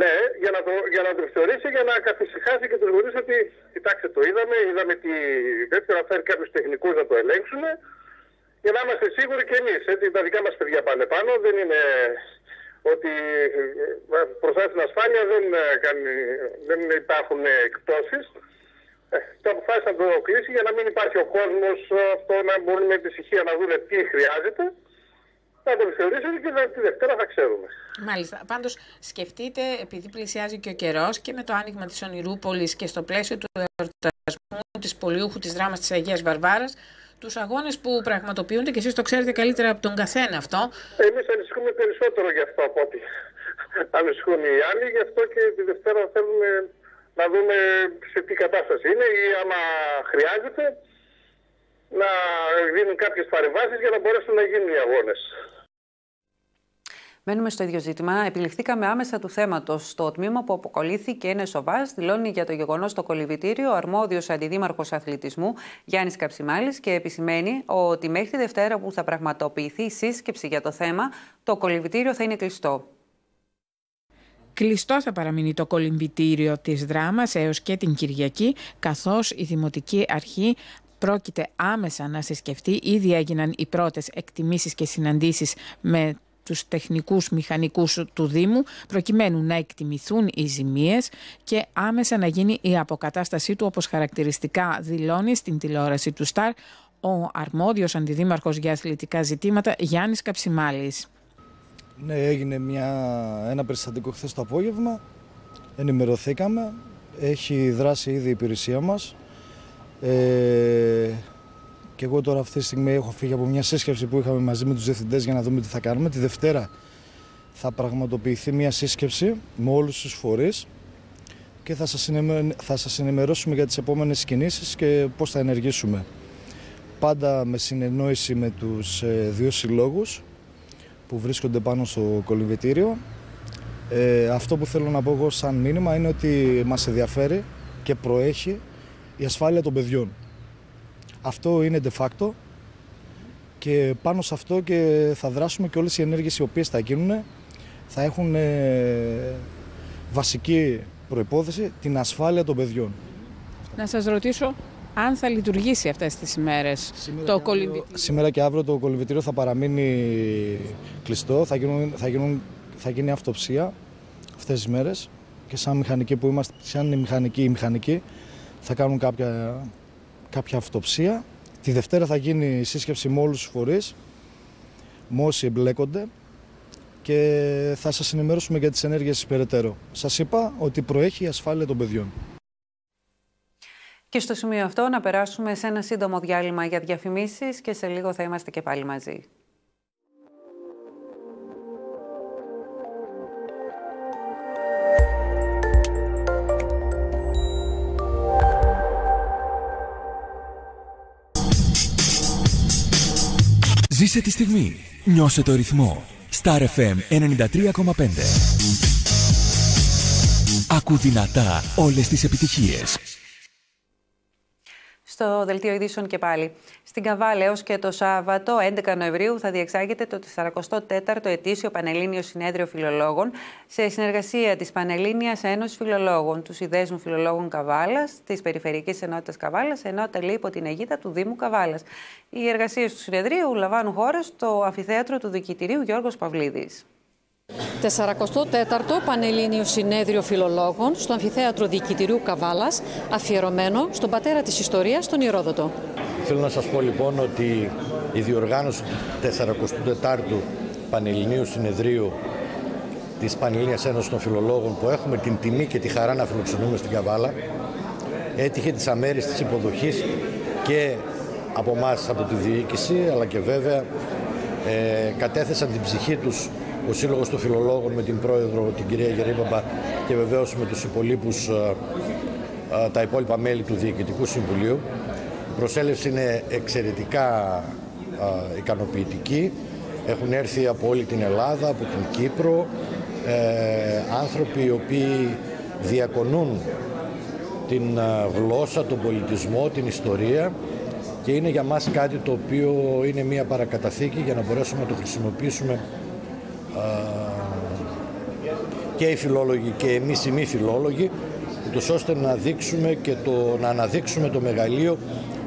Ναι, για να το, για να το θεωρήσει, για να καθησυχάσει και τους γονείς ότι κοιτάξτε το είδαμε, είδαμε τι τέτοιο να φέρει κάποιου τεχνικού να το ελέγξουν για να είμαστε σίγουροι και εμείς. Τα δικά μας παιδιά πάνε πάνω, δεν είναι ότι μπροστά στην ασφάλεια δεν, ε, κάνει, δεν υπάρχουν εκπτώσεις. Ε, το αποφάσισα να το κλείσει για να μην υπάρχει ο κόσμος αυτό να μπορούν με ησυχία να δουν τι χρειάζεται. Θα το θεωρήσετε και τη Δευτέρα θα ξέρουμε. Μάλιστα. Πάντως, σκεφτείτε, επειδή πλησιάζει και ο καιρός και με το άνοιγμα της Ονειρούπολης και στο πλαίσιο του εορτασμού της Πολιούχου της δράμας της Αγίας Βαρβάρας, τους αγώνες που πραγματοποιούνται και εσείς το ξέρετε καλύτερα από τον καθένα αυτό. Εμείς ανησυχούμε περισσότερο γι' αυτό από ό,τι ανησυχούν οι άλλοι. Γι' αυτό και τη Δευτέρα θέλουμε να δούμε σε τι κατάσταση είναι ή άμα χρειάζεται να δίνουν κάποιες παρεμβάσεις για να μπορέσουν να γίνουν οι αγώνες. Μένουμε στο ίδιο ζήτημα. Επιληφθήκαμε άμεσα του θέματος. Το τμήμα που αποκολλήθηκε είναι σοβάς, δηλώνει για το γεγονός στο κολυβητήριο ο αρμόδιος αντιδήμαρχος αθλητισμού Γιάννης Καψιμάλης και επισημαίνει ότι μέχρι τη Δευτέρα που θα πραγματοποιηθεί η σύσκεψη για το θέμα, το κολυβητήριο θα είναι κλειστό. Κλειστό θα παραμείνει το κολυμπητήριο της δράμας έως και την Κυριακή, καθώς η Δημοτική Αρχή πρόκειται άμεσα να συσκεφτεί. Ήδη έγιναν οι πρώτες εκτιμήσεις και συναντήσεις με τους τεχνικούς μηχανικούς του Δήμου προκειμένου να εκτιμηθούν οι ζημίες και άμεσα να γίνει η αποκατάστασή του όπως χαρακτηριστικά δηλώνει στην τηλεόραση του ΣΤΑΡ ο αρμόδιος αντιδήμαρχος για αθλητικά ζητήματα Γιάννης Καψιμάλης. Ναι, έγινε μια, ένα περιστατικό χθες το απόγευμα. Ενημερωθήκαμε. Έχει δράσει ήδη η υπηρεσία μας. Ε, και εγώ τώρα αυτή τη στιγμή έχω φύγει από μια σύσκεψη που είχαμε μαζί με τους διευθυντές για να δούμε τι θα κάνουμε. Τη Δευτέρα θα πραγματοποιηθεί μια σύσκεψη με όλους τους φορείς και θα σας, θα σας ενημερώσουμε για τις επόμενες κινήσεις και πώς θα ενεργήσουμε. Πάντα με συνεννόηση με τους ε, δύο συλλόγους που βρίσκονται πάνω στο κολυμβητήριο. Ε, αυτό που θέλω να πω εγώ σαν μήνυμα είναι ότι μας ενδιαφέρει και προέχει η ασφάλεια των παιδιών. Αυτό είναι de facto και πάνω σε αυτό και θα δράσουμε και όλες οι ενέργειες οι οποίες θα γίνουν θα έχουν ε, βασική προϋπόθεση την ασφάλεια των παιδιών. Να σας ρωτήσω αν θα λειτουργήσει αυτές τις ημέρες σήμερα το κολυμβητήριο. Σήμερα και αύριο το κολυμβητήριο θα παραμείνει κλειστό, θα, γίνουν, θα, γίνουν, θα γίνει αυτοψία αυτές τις μέρες και σαν μηχανικοί που είμαστε, σαν μηχανικοί ή μηχανικοί θα κάνουν κάποια, κάποια αυτοψία. Τη Δευτέρα θα γίνει σύσκεψη με όλους τους φορείς, με όσοι εμπλέκονται και θα σας ενημερώσουμε για τις ενέργειες περαιτέρω. Σας είπα ότι προέχει η ασφάλεια των παιδιών. Και στο σημείο αυτό να περάσουμε σε ένα σύντομο διάλειμμα για διαφημίσεις και σε λίγο θα είμαστε και πάλι μαζί. Ζήσε τη στιγμή. Νιώσε το ρυθμό. Star FM 93,5. Ακού δυνατά όλες τις επιτυχίες στο Δελτίο Ειδήσεων και πάλι. Στην Καβάλα έως και το Σάββατο, 11 Νοεμβρίου, θα διεξάγεται το 44ο ετήσιο Πανελλήνιο Συνέδριο Φιλολόγων σε συνεργασία της Πανελλήνιας Ένωσης Φιλολόγων, τους Συνδέσμου Φιλολόγων Καβάλας, της Περιφερειακής Ενότητας Καβάλας, ενότητα λέει υπό την αιγίδα του Δήμου Καβάλας. Οι εργασίες του συνεδρίου λαμβάνουν χώρα στο Αφιθέατρο του Διοικητηρίου Γιώργος Παυλίδης. 44ο Πανελλήνιο Συνέδριο Φιλολόγων στο Αμφιθέατρο Διοικητηρίου Καβάλας, αφιερωμένο στον πατέρα της ιστορίας, τον Ηρόδοτο. Θέλω να σας πω λοιπόν ότι η διοργάνωση του 44ου Πανελληνίου Συνεδρίου της Πανελλήνιας Ένωσης των Φιλολόγων που έχουμε την τιμή και τη χαρά να φιλοξενούμε στην Καβάλα έτυχε της αμέριστης υποδοχής και από εμάς από τη διοίκηση αλλά και βέβαια ε, κατέθεσαν την ψυχή τους ο Σύλλογος των Φιλολόγων με την πρόεδρο την κυρία Γερήπαμπα και βεβαίως με τους υπολείπους ε, ε, τα υπόλοιπα μέλη του Διοικητικού Συμβουλίου. Η προσέλευση είναι εξαιρετικά ε, ικανοποιητική. Έχουν έρθει από όλη την Ελλάδα, από την Κύπρο, άνθρωποι οι οποίοι διακονούν την γλώσσα, τον πολιτισμό, την ιστορία και είναι για μας κάτι το οποίο είναι μια παρακαταθήκη για να μπορέσουμε να το χρησιμοποιήσουμε και οι φιλόλογοι και εμείς οι μη φιλόλογοι ούτως ώστε να, δείξουμε και το, να αναδείξουμε το μεγαλείο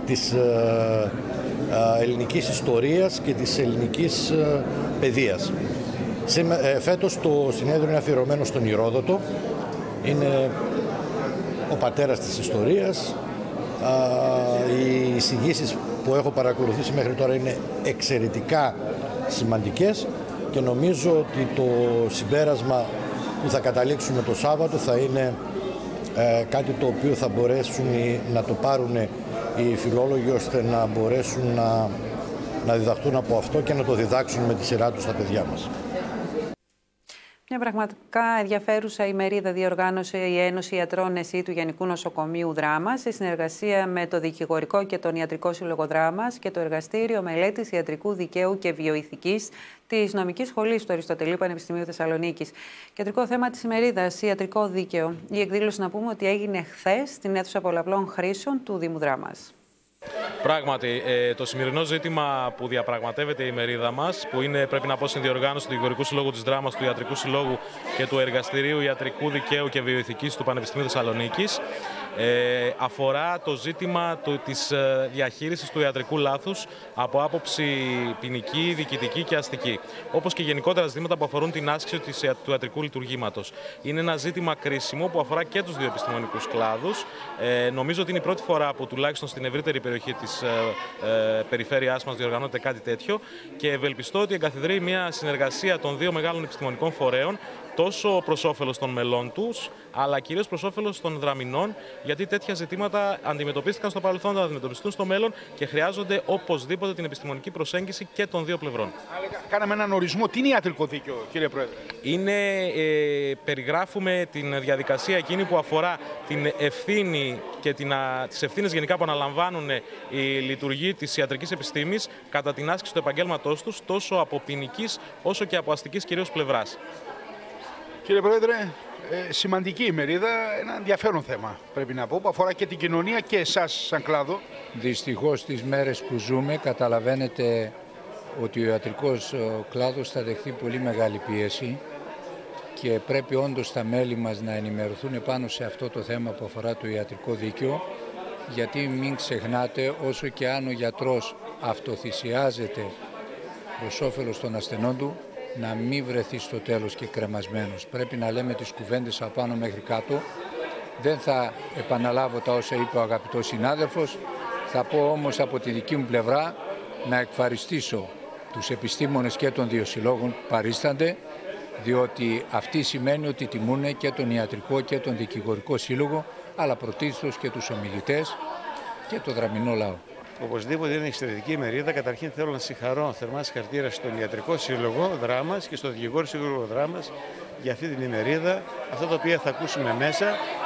της ε, ε, ελληνικής ιστορίας και της ελληνικής ε, παιδείας. Φέτος το συνέδριο είναι αφιερωμένο στον Ηρόδοτο. Είναι ο πατέρας της ιστορίας. Οι εισηγήσεις που έχω παρακολουθήσει μέχρι τώρα είναι εξαιρετικά σημαντικές και νομίζω ότι το συμπέρασμα που θα καταλήξουμε το Σάββατο θα είναι ε, κάτι το οποίο θα μπορέσουν να το πάρουν οι φιλόλογοι ώστε να μπορέσουν να, να διδαχτούν από αυτό και να το διδάξουν με τη σειρά τους στα παιδιά μας. Μια πραγματικά ενδιαφέρουσα ημερίδα διοργάνωσε η Ένωση Ιατρών ΕΣΥ του Γενικού Νοσοκομείου Δράμας σε συνεργασία με το Δικηγορικό και τον Ιατρικό Σύλλογο Δράμας και το Εργαστήριο Μελέτης Ιατρικού Δικαίου και Βιοειθικής της Νομικής Σχολής του Αριστοτελείου Πανεπιστημίου Θεσσαλονίκης. Κεντρικό θέμα της ημερίδας, Ιατρικό Δίκαιο. Η εκδήλωση να πούμε ότι έγινε χθες στην αίθουσα πολλαπλών χρήσεων του Δήμου Δράμας. Πράγματι, ε, το σημερινό ζήτημα που διαπραγματεύεται η μερίδα μας, που είναι πρέπει να πω συνδιοργάνωση του Δικηγορικού Συλλόγου της Δράμας, του Ιατρικού Συλλόγου και του Εργαστηρίου Ιατρικού Δικαίου και Βιοειθικής του Πανεπιστημίου Θεσσαλονίκης, ε, αφορά το ζήτημα του, της ε, διαχείρισης του ιατρικού λάθους από άποψη ποινική, διοικητική και αστική. Όπως και γενικότερα ζητήματα που αφορούν την άσκηση της, του ιατρικού λειτουργήματος. Είναι ένα ζήτημα κρίσιμο που αφορά και τους δύο επιστημονικούς κλάδους. Ε, νομίζω ότι είναι η πρώτη φορά που τουλάχιστον στην ευρύτερη περιοχή της ε, ε, περιφέρειάς μας διοργανώνεται κάτι τέτοιο και ευελπιστώ ότι εγκαθιδρύει μια συνεργασία των δύο μεγάλων επιστημονικών φορέων τόσο προς όφελος των μελών τους, αλλά κυρίως προς όφελος των δραμηνών, γιατί τέτοια ζητήματα αντιμετωπίστηκαν στο παρελθόν, θα αντιμετωπιστούν στο μέλλον και χρειάζονται οπωσδήποτε την επιστημονική προσέγγιση και των δύο πλευρών. Κάναμε έναν ορισμό. Τι είναι ιατρικό δίκαιο, κύριε Πρόεδρε; Είναι, ε, περιγράφουμε την διαδικασία εκείνη που αφορά την ευθύνη και την, τις ευθύνες γενικά που αναλαμβάνουν οι λειτουργοί της ιατρικής επιστήμης κατά την άσκηση του επαγγέλματός τους τόσο από ποινικής όσο και από αστικής κυρίως πλευράς. Κύριε Πρόεδρε, ε, σημαντική ημερίδα, ένα ενδιαφέρον θέμα πρέπει να πω, που αφορά και την κοινωνία και εσάς σαν κλάδο. Δυστυχώς στις μέρες που ζούμε καταλαβαίνετε ότι ο ιατρικός κλάδος θα δεχθεί πολύ μεγάλη πίεση και πρέπει όντως τα μέλη μας να ενημερωθούν πάνω σε αυτό το θέμα που αφορά το ιατρικό δίκαιο γιατί μην ξεχνάτε όσο και αν ο γιατρός αυτοθυσιάζεται προς όφελος των ασθενών του να μην βρεθεί στο τέλος και κρεμασμένος. Πρέπει να λέμε τις κουβέντες από πάνω μέχρι κάτω. Δεν θα επαναλάβω τα όσα είπε ο αγαπητός συνάδελφος. Θα πω όμως από τη δική μου πλευρά να εκφαριστήσω τους επιστήμονες και των δύο συλλόγων που παρίστανται, διότι αυτή σημαίνει ότι τιμούν και τον ιατρικό και τον δικηγορικό σύλλογο, αλλά πρωτίστως και τους ομιλητές και το δραμινό λαό. Οπωσδήποτε είναι εξαιρετική μερίδα. Καταρχήν θέλω να συγχαρώ θερμά συγχαρητήρια στον Ιατρικό Σύλλογο Δράμας και στον Δικηγόρο Σύλλογο Δράμας για αυτή την ημερίδα, αυτά τα οποία θα ακούσουμε μέσα.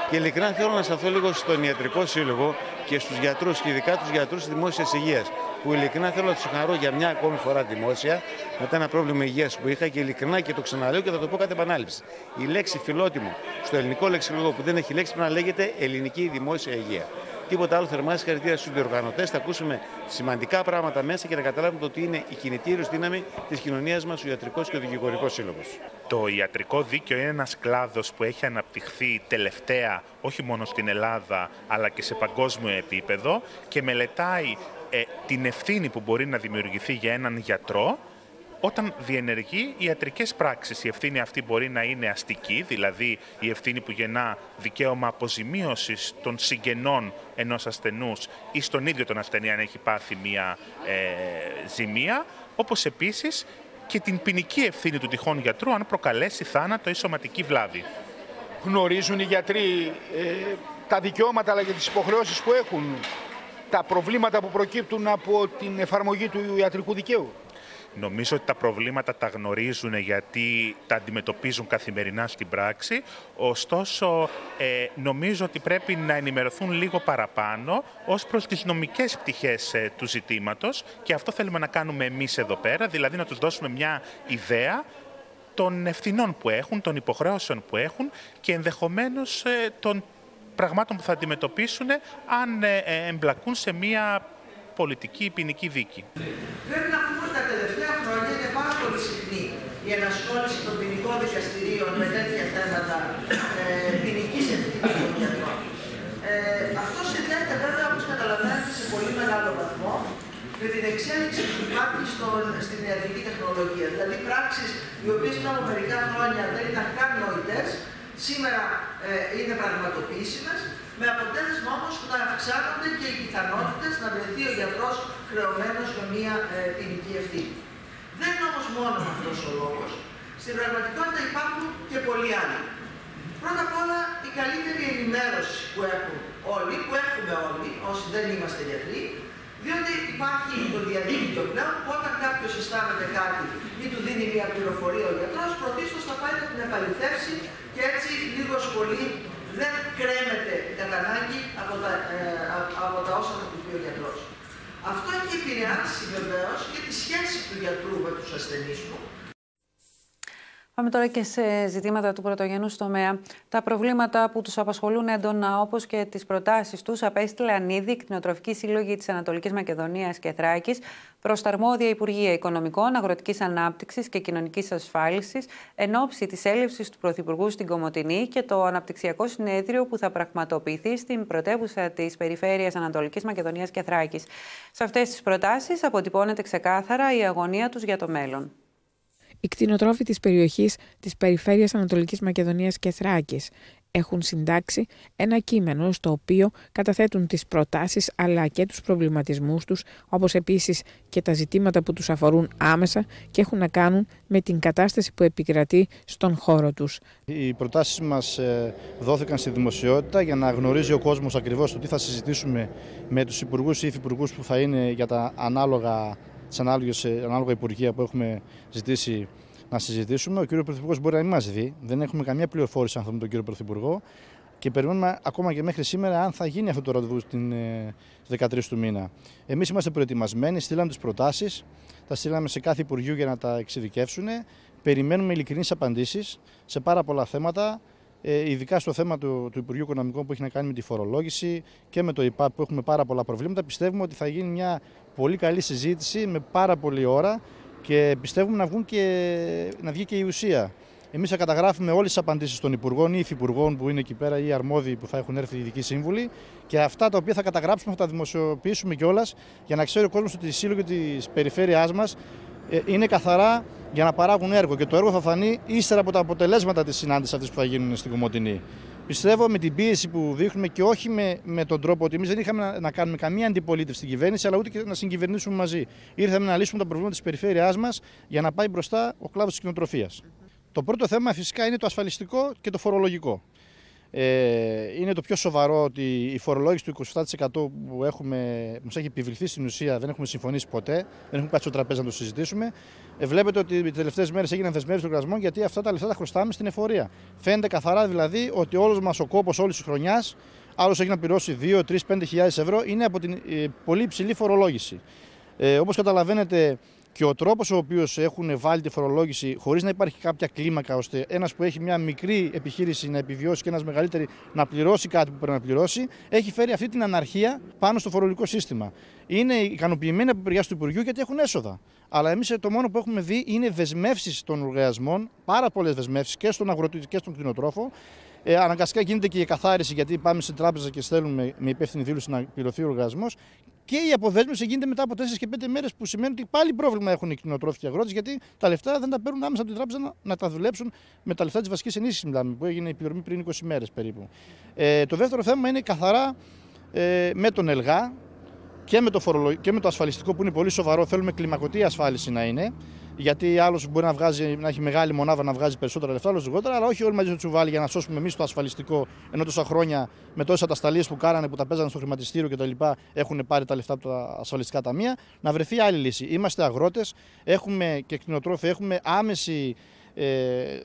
Και ειλικρινά θέλω να σταθώ λίγο στον Ιατρικό Σύλλογο και στους γιατρούς, και ειδικά τους γιατρούς της δημόσιας υγείας. Που ειλικρινά θέλω να τους συγχαρώ για μια ακόμη φορά δημόσια, μετά ένα πρόβλημα υγείας που είχα και ειλικρινά και το ξαναλέω και θα το πω κατά επανάληψη. Η λέξη φιλότιμο στο ελληνικό λεξιλόγο που δεν έχει λέξη πρέπει να λέγεται ελληνική δημόσια υγεία τίποτα άλλο. Θερμά συγχαρητήρια στους διοργανωτές. Θα ακούσουμε σημαντικά πράγματα μέσα και θα καταλάβουμε ότι είναι η κινητήριος δύναμη της κοινωνίας μας, ο ιατρικός και ο δικηγορικός σύλλογος. Το ιατρικό δίκαιο είναι ένας κλάδος που έχει αναπτυχθεί τελευταία όχι μόνο στην Ελλάδα αλλά και σε παγκόσμιο επίπεδο και μελετάει ε, την ευθύνη που μπορεί να δημιουργηθεί για έναν γιατρό όταν διενεργεί ιατρικές πράξεις. Η ευθύνη αυτή μπορεί να είναι αστική, δηλαδή η ευθύνη που γεννά δικαίωμα αποζημίωσης των συγγενών ενός ασθενούς ή στον ίδιο τον ασθενή αν έχει πάθει μία ε, ζημία, όπως επίσης και την ποινική ευθύνη του τυχόν γιατρού αν προκαλέσει θάνατο ή σωματική βλάβη. Γνωρίζουν οι γιατροί ε, τα δικαιώματα αλλά και τις υποχρεώσεις που έχουν, τα προβλήματα που προκύπτουν από την εφαρμογή του ιατρικού δικαίου; Νομίζω ότι τα προβλήματα τα γνωρίζουν γιατί τα αντιμετωπίζουν καθημερινά στην πράξη. Ωστόσο, ε, νομίζω ότι πρέπει να ενημερωθούν λίγο παραπάνω ως προς τις νομικές πτυχές ε, του ζητήματος και αυτό θέλουμε να κάνουμε εμείς εδώ πέρα, δηλαδή να τους δώσουμε μια ιδέα των ευθυνών που έχουν, των υποχρεώσεων που έχουν και ενδεχομένως ε, των πραγμάτων που θα αντιμετωπίσουν αν εμπλακούν σε μια πολιτική ποινική δίκη. Πρέπει να πούμε τα τελευταία χρόνια είναι πάρα πολύ συχνή η ενασχόληση των ποινικών δικαστηρίων με τέτοια θέματα ε, ποινικής ευθύνης των γιατρών. Ε, αυτό συνδέεται βέβαια, όπως καταλαβαίνετε, σε πολύ μεγάλο βαθμό με την εξέλιξη που υπάρχει στον, στην ιατρική τεχνολογία. Δηλαδή πράξεις οι οποίες πριν από μερικά χρόνια δεν ήταν καν νοητές, σήμερα ε, είναι πραγματοποιήσιμες με αποτέλεσμα όμως να αυξάνονται και οι πιθανότητες να βρεθεί ο γιατρός χρεωμένος με μία ε, ποινική ευθύνη. Δεν είναι όμως μόνος αυτός ο λόγος. Στην πραγματικότητα υπάρχουν και πολλοί άλλοι. Πρώτα απ' όλα η καλύτερη ενημέρωση που έχουν όλοι, που έχουμε όλοι, όσοι δεν είμαστε γιατροί, διότι υπάρχει το διαδίκτυο πλέον που όταν κάποιος αισθάνεται κάτι ή του δίνει μια πληροφορία ο γιατρός, πρωτίστως θα πάει να την επαληθεύσει και έτσι λίγο πολύ δεν κρέμεται κατά ανάγκη από τα, ε, από τα όσα θα του πει ο γιατρός. Αυτό έχει επηρεάσει βεβαίως και τη σχέση του γιατρού με τους ασθενείς του, Πάμε τώρα και σε ζητήματα του πρωτογενούς τομέα. Τα προβλήματα που τους απασχολούν έντονα, όπως και τις προτάσεις τους, απέστειλαν ήδη κτηνοτροφικοί σύλλογοι της Ανατολικής Μακεδονίας και Θράκης προς τα αρμόδια Υπουργεία Οικονομικών, Αγροτικής Ανάπτυξης και Κοινωνικής Ασφάλισης, εν ώψη της έλευσης του Πρωθυπουργού στην Κομωτινή και το αναπτυξιακό συνέδριο που θα πραγματοποιηθεί στην πρωτεύουσα της Περιφέρειας Ανατολικής Μακεδονίας και Θράκης. Σε αυτές τις προτάσεις αποτυπώνεται ξεκάθαρα η αγωνία τους για το μέλλον. Οι κτηνοτρόφοι της περιοχής της Περιφέρειας Ανατολικής Μακεδονίας και Θράκης έχουν συντάξει ένα κείμενο στο οποίο καταθέτουν τις προτάσεις αλλά και τους προβληματισμούς τους, όπως επίσης και τα ζητήματα που τους αφορούν άμεσα και έχουν να κάνουν με την κατάσταση που επικρατεί στον χώρο τους. Οι προτάσεις μας ε, δόθηκαν στη δημοσιότητα για να γνωρίζει ο κόσμος ακριβώς το τι θα συζητήσουμε με τους υπουργούς ή υφυπουργούς που θα είναι για τα ανάλογα τι ανάλογα υπουργεία που έχουμε ζητήσει να συζητήσουμε. Ο κύριος Πρωθυπουργός μπορεί να μην μας δει. Δεν έχουμε καμία πληροφόρηση αν θα τον κύριο Πρωθυπουργό. Και περιμένουμε ακόμα και μέχρι σήμερα αν θα γίνει αυτό το ραντεβού στην 13 του μήνα. Εμείς είμαστε προετοιμασμένοι, στείλαμε τις προτάσεις, τα στείλαμε σε κάθε Υπουργείο για να τα εξειδικεύσουν. Περιμένουμε ειλικρινείς απαντήσεις σε πάρα πολλά θέματα, ε, ειδικά στο θέμα του, του Υπουργείου Οικονομικών που έχει να κάνει με τη φορολόγηση και με το ΙΠΑ που έχουμε πάρα πολλά προβλήματα. Πιστεύουμε ότι θα γίνει μια πολύ καλή συζήτηση με πάρα πολλή ώρα και πιστεύουμε να, βγουν και, να βγει και η ουσία. Εμείς θα καταγράφουμε όλες τις απαντήσεις των υπουργών ή υφυπουργών που είναι εκεί πέρα ή αρμόδιοι που θα έχουν έρθει οι ειδικοί σύμβουλοι και αυτά τα οποία θα καταγράψουμε θα τα δημοσιοποιήσουμε κιόλας για να ξέρει ο κόσμος ότι οι σύλλογοι τη περιφέρειάς μας ε, είναι καθαρά για να παράγουν έργο και το έργο θα φανεί ύστερα από τα αποτελέσματα της συνάντησης αυτής που θα γίνουν στην Κομωτινή. Πιστεύω με την πίεση που δείχνουμε και όχι με, με τον τρόπο ότι εμείς δεν είχαμε να, να, κάνουμε καμία αντιπολίτευση στην κυβέρνηση, αλλά ούτε και να συγκυβερνήσουμε μαζί. Ήρθαμε να λύσουμε τα προβλήματα της περιφέρειάς μας για να πάει μπροστά ο κλάδος της κοινοτροφία. Το πρώτο θέμα φυσικά είναι το ασφαλιστικό και το φορολογικό. Ε, είναι το πιο σοβαρό ότι η φορολόγηση του 27% που έχουμε, μας έχει επιβληθεί στην ουσία δεν έχουμε συμφωνήσει ποτέ, δεν έχουμε κάτσει στο τραπέζι να το συζητήσουμε. Ε, βλέπετε ότι οι τελευταίες μέρες έγιναν δεσμεύσεις των γραμμών γιατί αυτά τα λεφτά τα χρωστάμε στην εφορία. Φαίνεται καθαρά δηλαδή ότι όλος μας ο κόπος όλης της χρονιάς, άλλος έχει να πληρώσει 2, 3, 5 ευρώ, είναι από την ε, πολύ υψηλή φορολόγηση. Ε, Όπως καταλαβαίνετε, και ο τρόπος ο οποίος έχουν βάλει τη φορολόγηση χωρίς να υπάρχει κάποια κλίμακα ώστε ένας που έχει μια μικρή επιχείρηση να επιβιώσει και ένας μεγαλύτερη να πληρώσει κάτι που πρέπει να πληρώσει, έχει φέρει αυτή την αναρχία πάνω στο φορολογικό σύστημα. Είναι ικανοποιημένοι από πλευριά του Υπουργείου γιατί έχουν έσοδα. Αλλά εμείς το μόνο που έχουμε δει είναι δεσμεύσεις των οργανισμών, πάρα πολλές δεσμεύσεις και στον αγροτή και στον κτηνοτρόφο, ε, αναγκαστικά γίνεται και η καθάριση γιατί πάμε στην τράπεζα και στέλνουμε με υπεύθυνη δήλωση να πληρωθεί ο οργανισμό. Και η αποδέσμευση γίνεται μετά από 4 και 5 μέρες που σημαίνει ότι πάλι πρόβλημα έχουν οι κτηνοτρόφοι και αγρότες γιατί τα λεφτά δεν τα παίρνουν άμεσα από την τράπεζα να, να τα δουλέψουν με τα λεφτά της βασικής ενίσχυσης μιλάμε, που έγινε η πληρωμή πριν 20 μέρες περίπου. Ε, το δεύτερο θέμα είναι καθαρά ε, με τον ΕΛΓΑ και με, το φορολο... και με το ασφαλιστικό που είναι πολύ σοβαρό. Θέλουμε κλιμακωτή ασφάλιση να είναι. Γιατί άλλος μπορεί να, βγάζει, να έχει μεγάλη μονάδα να βγάζει περισσότερα λεφτά, άλλος λιγότερα, αλλά όχι όλοι μαζί στο τσουβάλι για να σώσουμε εμείς το ασφαλιστικό. Ενώ τόσα χρόνια με τόσες ατασταλίες που κάνανε, που τα παίζανε στο χρηματιστήριο κτλ. έχουν πάρει τα λεφτά από τα ασφαλιστικά ταμεία, να βρεθεί άλλη λύση. Είμαστε αγρότες, έχουμε και κτηνοτρόφοι, έχουμε άμεση ε,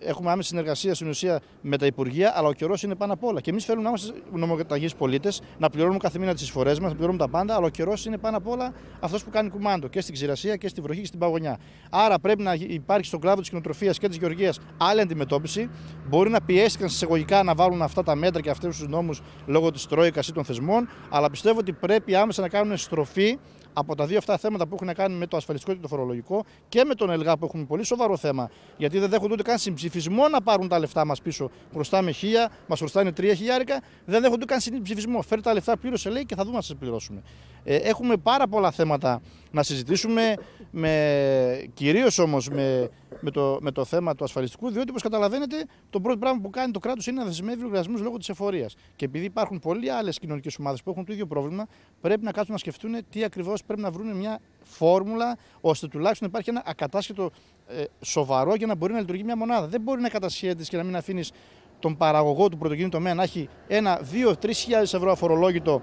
έχουμε άμεση συνεργασία στην ουσία με τα Υπουργεία, αλλά ο καιρός είναι πάνω απ' όλα. Και εμείς θέλουμε να είμαστε νομοταγεί πολίτες, να πληρώνουμε κάθε μήνα τις εισφορές μας, να πληρώνουμε τα πάντα, αλλά ο καιρός είναι πάνω απ' όλα αυτός που κάνει κουμάντο και στην ξηρασία και στη βροχή και στην παγωνιά. Άρα πρέπει να υπάρχει στον κλάδο της κοινοτροφίας και της γεωργίας άλλη αντιμετώπιση. Μπορεί να πιέστηκαν συσσαγωγικά να βάλουν αυτά τα μέτρα και αυτούς τους νόμους λόγω της Τρόικας ή των θεσμών, αλλά πιστεύω ότι πρέπει άμεσα να κάνουν στροφή από τα δύο αυτά θέματα που έχουν να κάνουν με το ασφαλιστικό και το φορολογικό και με τον ΕΛΓΑ που έχουμε πολύ σοβαρό θέμα. Γιατί δεν δέχονται ούτε καν συμψηφισμό να πάρουν τα λεφτά μας πίσω. Χρωστάμε χίλια, μας χρωστάνε τρία χιλιάρικα, δεν δέχονται ούτε καν συμψηφισμό. Φέρει τα λεφτά, πλήρωσε λέει και θα δούμε να σας πληρώσουμε. Ε, έχουμε πάρα πολλά θέματα να συζητήσουμε, με, κυρίως όμως με, με, το, με το θέμα του ασφαλιστικού, διότι όπως καταλαβαίνετε το πρώτο πράγμα που κάνει το κράτος είναι να δεσμεύει λογαριασμούς λόγω της εφορίας. Και επειδή υπάρχουν πολλοί άλλες κοινωνικές ομάδες που έχουν το ίδιο πρόβλημα, πρέπει να κάτσουν να σκεφτούν τι ακριβώς πρέπει να βρουν μια φόρμουλα, ώστε τουλάχιστον υπάρχει ένα ακατάσχετο ε, σοβαρό για να μπορεί να λειτουργεί μια μονάδα. Δεν μπορεί να κατασχέτεις και να μην αφήνεις τον παραγωγό του πρωτογενή τομέα να έχει ένα, 2-3 ευρώ αφορολόγητο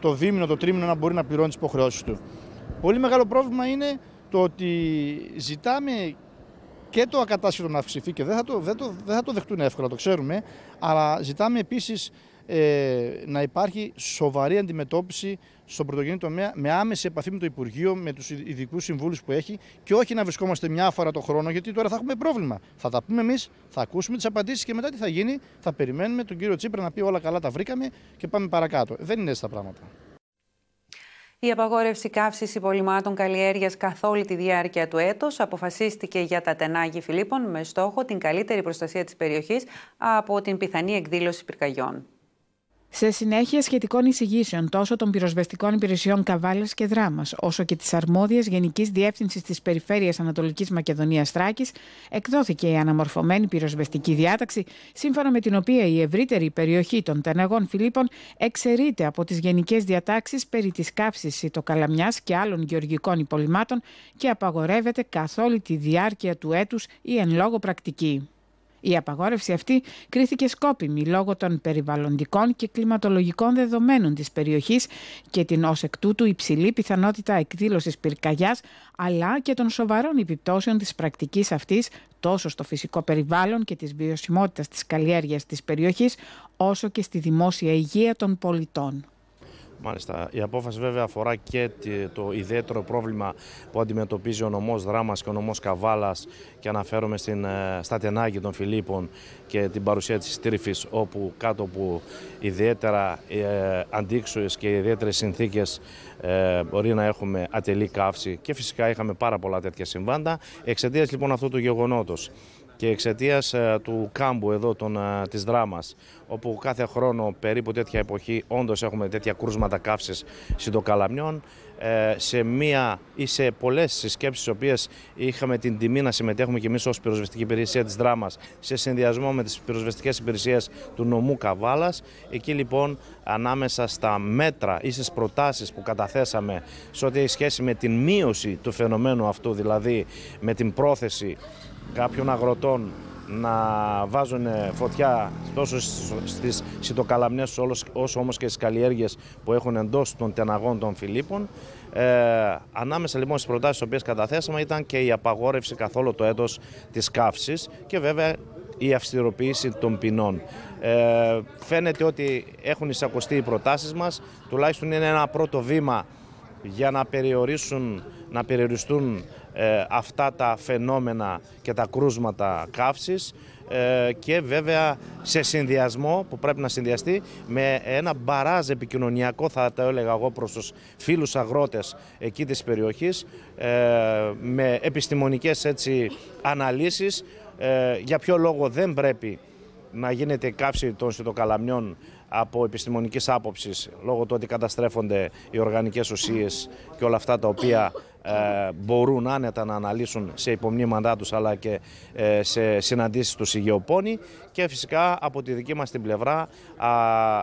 το δίμηνο, το τρίμηνο να μπορεί να πληρώνει τις υποχρεώσεις του. Πολύ μεγάλο πρόβλημα είναι το ότι ζητάμε και το ακατάσχετο να αυξηθεί και δεν θα το, δεν το, δεν θα το δεχτούν εύκολα, το ξέρουμε, αλλά ζητάμε επίσης ε, να υπάρχει σοβαρή αντιμετώπιση στον πρωτογενή τομέα με άμεση επαφή με το Υπουργείο, με τους ειδικούς συμβούλους που έχει και όχι να βρισκόμαστε μια φορά το χρόνο γιατί τώρα θα έχουμε πρόβλημα. Θα τα πούμε εμείς, θα ακούσουμε τις απαντήσεις και μετά τι θα γίνει, θα περιμένουμε τον κύριο Τσίπρα να πει όλα καλά τα βρήκαμε και πάμε παρακάτω. Δεν είναι έτσι τα πράγματα. Η απαγόρευση καύσης υπολοιμάτων καλλιέργειας καθ' όλη τη διάρκεια του έτους αποφασίστηκε για τα τενάγη Φιλίππων με στόχο την καλύτερη προστασία της περιοχής από την πιθανή εκδήλωση πυρκαγιών. Σε συνέχεια σχετικών εισηγήσεων τόσο των πυροσβεστικών υπηρεσιών Καβάλας και Δράμας, όσο και της αρμόδιας Γενικής Διεύθυνσης της Περιφέρειας Ανατολικής Μακεδονίας Τράκη, εκδόθηκε η αναμορφωμένη πυροσβεστική διάταξη, σύμφωνα με την οποία η ευρύτερη περιοχή των Τεναγών Φιλίππων εξαιρείται από τις γενικές διατάξεις περί της κάψη σιτοκαλαμιά και άλλων γεωργικών υπολοιμάτων και απαγορεύεται καθ' όλη τη διάρκεια του έτους η εν λόγω πρακτική. Η απαγόρευση αυτή κρίθηκε σκόπιμη λόγω των περιβαλλοντικών και κλιματολογικών δεδομένων της περιοχής και την ως εκ τούτου υψηλή πιθανότητα εκδήλωσης πυρκαγιάς αλλά και των σοβαρών επιπτώσεων της πρακτικής αυτής τόσο στο φυσικό περιβάλλον και της βιωσιμότητας της καλλιέργειας της περιοχής όσο και στη δημόσια υγεία των πολιτών. Μάλιστα. Η απόφαση βέβαια αφορά και το ιδιαίτερο πρόβλημα που αντιμετωπίζει ο νομός Δράμας και ο νομός Καβάλας. Και αναφέρομαι στην, ε, στα τενάγη των Φιλίππων και την παρουσία της Τρίφης όπου κάτω από ιδιαίτερα ε, αντίξωες και ιδιαίτερες συνθήκες ε, μπορεί να έχουμε ατελή καύση. Και φυσικά είχαμε πάρα πολλά τέτοια συμβάντα εξαιτίας λοιπόν αυτού του γεγονότος και εξαιτίας ε, του κάμπου εδώ των, ε, της δράμας όπου κάθε χρόνο περίπου τέτοια εποχή όντως έχουμε τέτοια κρούσματα καύσης συντοκαλαμιών ε, σε μία ή σε πολλές συσκέψεις τις οποίες είχαμε την τιμή να συμμετέχουμε και εμείς ως πυροσβεστική υπηρεσία της δράμας σε συνδυασμό με τις πυροσβεστικές υπηρεσίες του νομού Καβάλας. Εκεί λοιπόν ανάμεσα στα μέτρα ή στις προτάσεις που καταθέσαμε σε ό,τι έχει σχέση με την μείωση του φαινομένου αυτού, δηλαδή με την πρόθεση κάποιων αγροτών να βάζουν φωτιά τόσο στις σιτοκαλαμνές όσο όμως και στις καλλιέργειες που έχουν εντός των τεναγών των Φιλίππων. Ε, ανάμεσα λοιπόν στις προτάσεις τις οποίες καταθέσαμε ήταν και η απαγόρευση καθόλου το έτος της καύσης και βέβαια η αυστηροποίηση των ποινών. Ε, φαίνεται ότι έχουν εισακωστεί οι προτάσεις μας, τουλάχιστον είναι ένα πρώτο βήμα για να περιορίσουν, να περιοριστούν ε, αυτά τα φαινόμενα και τα κρούσματα καύσης ε, και βέβαια σε συνδυασμό που πρέπει να συνδυαστεί με ένα μπαράζ επικοινωνιακό θα το έλεγα εγώ προς τους φίλους αγρότες εκεί της περιοχής ε, με επιστημονικές έτσι αναλύσεις. Για ποιο λόγο δεν πρέπει να γίνεται καύση των σιτοκαλαμιών από επιστημονικής άποψης λόγω του ότι καταστρέφονται οι οργανικές ουσίες και όλα αυτά τα οποία ε, μπορούν άνετα να αναλύσουν σε υπομνήματά τους αλλά και ε, σε συναντήσεις τους υγειοπόνη και φυσικά από τη δική μας την πλευρά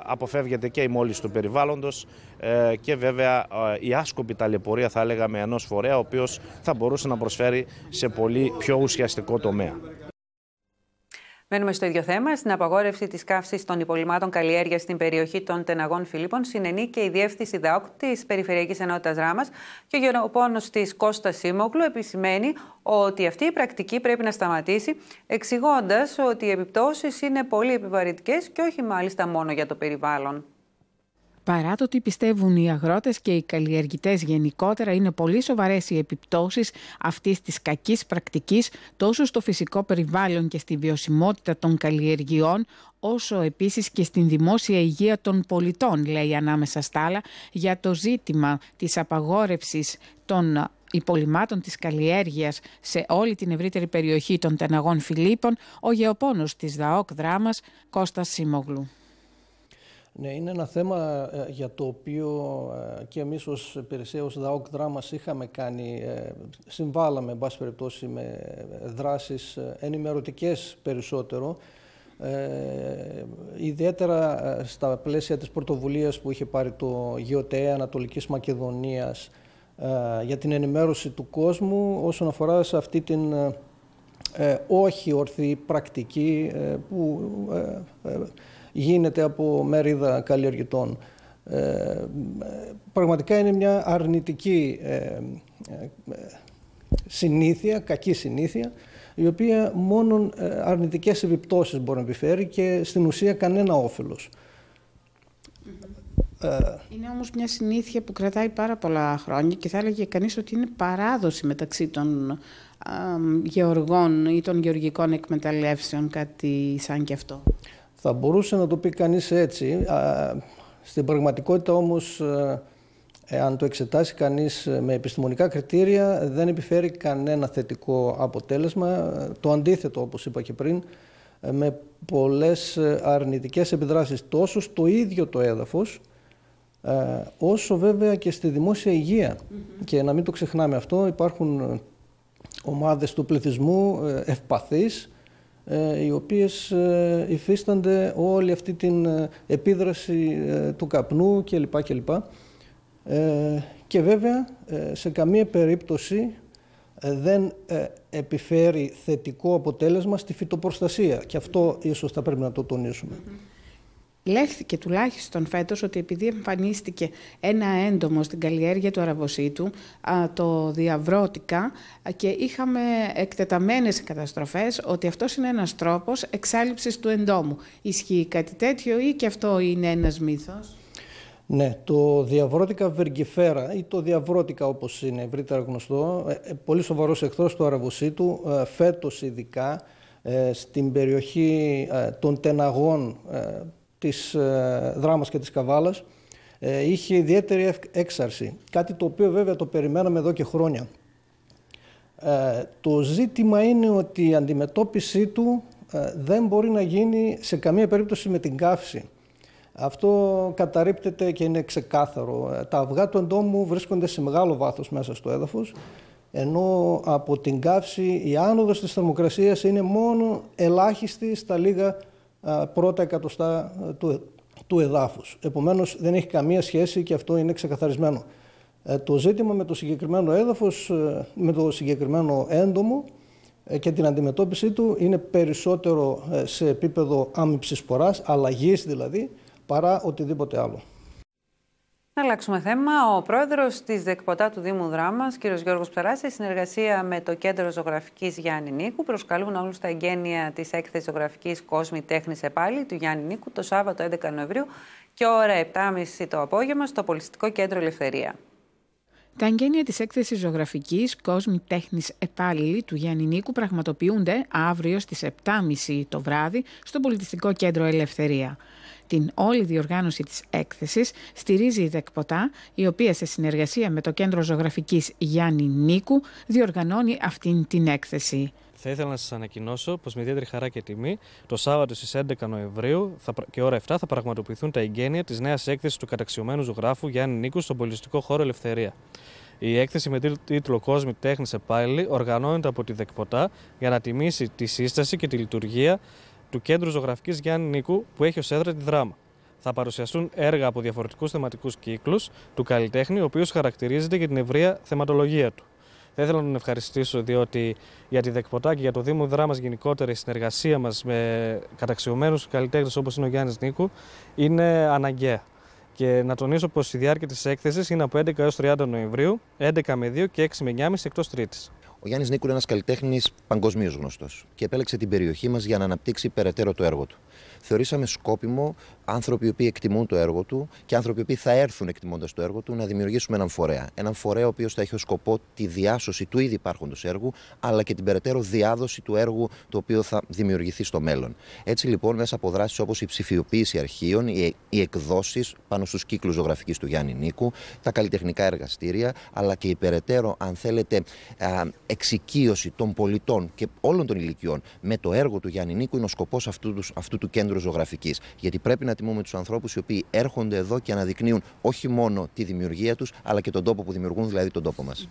αποφεύγεται και η μόλις του περιβάλλοντος ε, και βέβαια η άσκοπη ταλαιπωρία θα λέγαμε ενός φορέα ο οποίος θα μπορούσε να προσφέρει σε πολύ πιο ουσιαστικό τομέα. Μένουμε στο ίδιο θέμα. Στην απαγόρευση της καύσης των υπολοιμάτων καλλιέργεια στην περιοχή των Τεναγών Φιλίππων συνενεί και η διεύθυνση ΔΑΟΚ της Περιφερειακής Ενότητας Ράμας και ο γεροπόνο της Κώστας Σίμογλου επισημαίνει ότι αυτή η πρακτική πρέπει να σταματήσει, εξηγώντας ότι οι επιπτώσεις είναι πολύ επιβαρυντικές και όχι μάλιστα μόνο για το περιβάλλον. Παρά το ότι πιστεύουν οι αγρότες και οι καλλιεργητές γενικότερα είναι πολύ σοβαρές οι επιπτώσεις αυτής της κακής πρακτικής τόσο στο φυσικό περιβάλλον και στη βιωσιμότητα των καλλιεργειών όσο επίσης και στην δημόσια υγεία των πολιτών, λέει ανάμεσα στα άλλα, για το ζήτημα της απαγόρευσης των υπολοιμάτων της καλλιέργειας σε όλη την ευρύτερη περιοχή των Τεναγών Φιλίππων, ο γεωπόνος της ΔΑΟΚ Δράμας Κώστας Σίμογλου. Ναι, είναι ένα θέμα ε, για το οποίο ε, και εμείς ως υπηρεσία, ως ΔΑΟΚ Δράμας είχαμε κάνει, ε, συμβάλαμε, εν πάση περιπτώσει, με δράσεις ενημερωτικές περισσότερο, ε, ιδιαίτερα στα πλαίσια της πρωτοβουλίας που είχε πάρει το ΓΙΟΤΕ Ανατολικής Μακεδονίας για την ενημέρωση του κόσμου όσον αφορά σε αυτή την ε, όχι ορθή πρακτική ε, που γίνεται από μερίδα καλλιεργητών. Πραγματικά είναι μια αρνητική συνήθεια, κακή συνήθεια, η οποία μόνο αρνητικές επιπτώσεις μπορεί να επιφέρει και στην ουσία κανένα όφελος. Είναι όμως μια συνήθεια που κρατάει πάρα πολλά χρόνια και θα έλεγε κανείς ότι είναι παράδοση μεταξύ των γεωργών ή των γεωργικών εκμεταλλεύσεων, κάτι σαν και αυτό. Θα μπορούσε να το πει κανείς έτσι. Στην πραγματικότητα όμως, αν το εξετάσει κανείς με επιστημονικά κριτήρια, δεν επιφέρει κανένα θετικό αποτέλεσμα. Το αντίθετο, όπως είπα και πριν, με πολλές αρνητικές επιδράσεις τόσο στο ίδιο το έδαφος, όσο βέβαια και στη δημόσια υγεία. Και να μην το ξεχνάμε αυτό, υπάρχουν ομάδες του πληθυσμού ε, ευπαθείς ε, οι οποίες ε, υφίστανται όλη αυτή την επίδραση του καπνού κλπ. κλπ. Και βέβαια σε καμία περίπτωση δεν επιφέρει θετικό αποτέλεσμα στη φυτοπροστασία και αυτό ίσως θα πρέπει να το τονίσουμε. Λέχθηκε τουλάχιστον φέτος ότι επειδή εμφανίστηκε ένα έντομο στην καλλιέργεια του αραβοσίτου, το διαβρώτικα και είχαμε εκτεταμένες καταστροφές, ότι αυτός είναι ένας τρόπος εξάλληψης του εντόμου. Ισχύει κάτι τέτοιο ή και αυτό είναι ένας μύθος; Ναι, το διαβρώτικα βεργιφέρα ή το διαβρώτικα όπως είναι ευρύτερα γνωστό, ε, ε, πολύ σοβαρός εχθρός του αραβοσίτου, ε, φέτος ειδικά, στην περιοχή των τεναγών της ε, Δράμας και της Καβάλας ε, είχε ιδιαίτερη έξαρση. Κάτι το οποίο βέβαια το περιμέναμε εδώ και χρόνια. Ε, το ζήτημα είναι ότι η αντιμετώπιση του δεν μπορεί να γίνει σε καμία περίπτωση με την καύση. Αυτό καταρρύπτεται και είναι ξεκάθαρο. Τα αυγά του εντόμου βρίσκονται σε μεγάλο βάθος μέσα στο έδαφος, ενώ από την καύση η άνοδος της θερμοκρασίας είναι μόνο ελάχιστη στα λίγα πρώτα εκατοστά του, του εδάφους. Επομένως δεν έχει καμία σχέση και αυτό είναι ξεκαθαρισμένο. Ε, το ζήτημα με το συγκεκριμένο έδαφος, ε, με το συγκεκριμένο έντομο ε, και την αντιμετώπιση του είναι περισσότερο σε επίπεδο άμυψης σποράς, αλλαγής δηλαδή, παρά οτιδήποτε άλλο. Να αλλάξουμε θέμα. Ο πρόεδρος της ΔΕΚΠΟΤΑ του Δήμου Δράμας, κ. Γιώργος Ψαρά, σε συνεργασία με το Κέντρο Ζωγραφικής Γιάννη Νίκου, προσκαλούν όλους στα εγγένεια της έκθεσης ζωγραφικής Κόσμη Τέχνης Επάλη του Γιάννη Νίκου το Σάββατο 11 Νοεμβρίου και ώρα 7.30 το απόγευμα στο Πολιστικό Κέντρο Ελευθερία. Τα εγγένεια της έκθεσης ζωγραφικής Κόσμη Τέχνης Επάλληλη του Γιάννη Νίκου πραγματοποιούνται αύριο στις 7.30 το βράδυ στο Πολιτιστικό Κέντρο Ελευθερία. Την όλη διοργάνωση της έκθεσης στηρίζει η ΔΕΚΠΟΤΑ, η οποία σε συνεργασία με το Κέντρο Ζωγραφικής Γιάννη Νίκου διοργανώνει αυτήν την έκθεση. Θα ήθελα να σας ανακοινώσω πως με ιδιαίτερη χαρά και τιμή το Σάββατο στις 11 Νοεμβρίου και ώρα 7 θα πραγματοποιηθούν τα εγγένεια της νέας έκθεσης του καταξιωμένου ζωγράφου Γιάννη Νίκου στον πολιτιστικό χώρο Ελευθερία. Η έκθεση με τίτλο Κόσμη Τέχνης Επάλληλη οργανώνεται από τη ΔΕΚΠΟΤΑ για να τιμήσει τη σύσταση και τη λειτουργία του Κέντρου Ζωγραφικής Γιάννη Νίκου που έχει ως έδρα τη δράμα. Θα παρουσιαστούν έργα από διαφορετικούς θεματικούς κύκλους του καλλιτέχνη, ο οποίος χαρακτηρίζεται για την ευρεία θεματολογία του. Θα ήθελα να τον ευχαριστήσω διότι για τη ΔΕΚΠΟΤΑ και για το Δήμο Δράμας γενικότερα η συνεργασία μας με καταξιωμένους καλλιτέχνες όπως είναι ο Γιάννης Νίκου είναι αναγκαία. Και να τονίσω πως η διάρκεια της έκθεσης είναι από 11 έως 30 Νοεμβρίου, 11 με 2 και 6 με 9.30 εκτός Τρίτης. Ο Γιάννης Νίκου είναι ένας καλλιτέχνης παγκοσμίως γνωστός και επέλεξε την περιοχή μας για να αναπτύξει περαιτέρω το έργο του θεωρήσαμε σκόπιμο άνθρωποι οι οποίοι εκτιμούν το έργο του και άνθρωποι οι οποίοι θα έρθουν εκτιμώντας το έργο του να δημιουργήσουμε έναν φορέα. Έναν φορέα ο οποίος θα έχει ως σκοπό τη διάσωση του ήδη υπάρχοντος έργου, αλλά και την περαιτέρω διάδοση του έργου το οποίο θα δημιουργηθεί στο μέλλον. Έτσι λοιπόν, μέσα από δράσεις όπως η ψηφιοποίηση αρχείων, οι, οι εκδόσεις πάνω στους κύκλους ζωγραφικής του Γιάννη Νίκου, τα καλλιτεχνικά εργαστήρια, αλλά και η περαιτέρω, αν θέλετε, εξοικείωση των πολιτών και όλων των ηλικιών με το έργο του Γιάννη Νίκου είναι ο σκοπός αυτού, αυτού του κέντρου ζωγραφική. Γιατί πρέπει να τιμούμε τους ανθρώπους οι οποίοι έρχονται εδώ και αναδεικνύουν όχι μόνο τη δημιουργία τους, αλλά και τον τόπο που δημιουργούν, δηλαδή τον τόπο μας.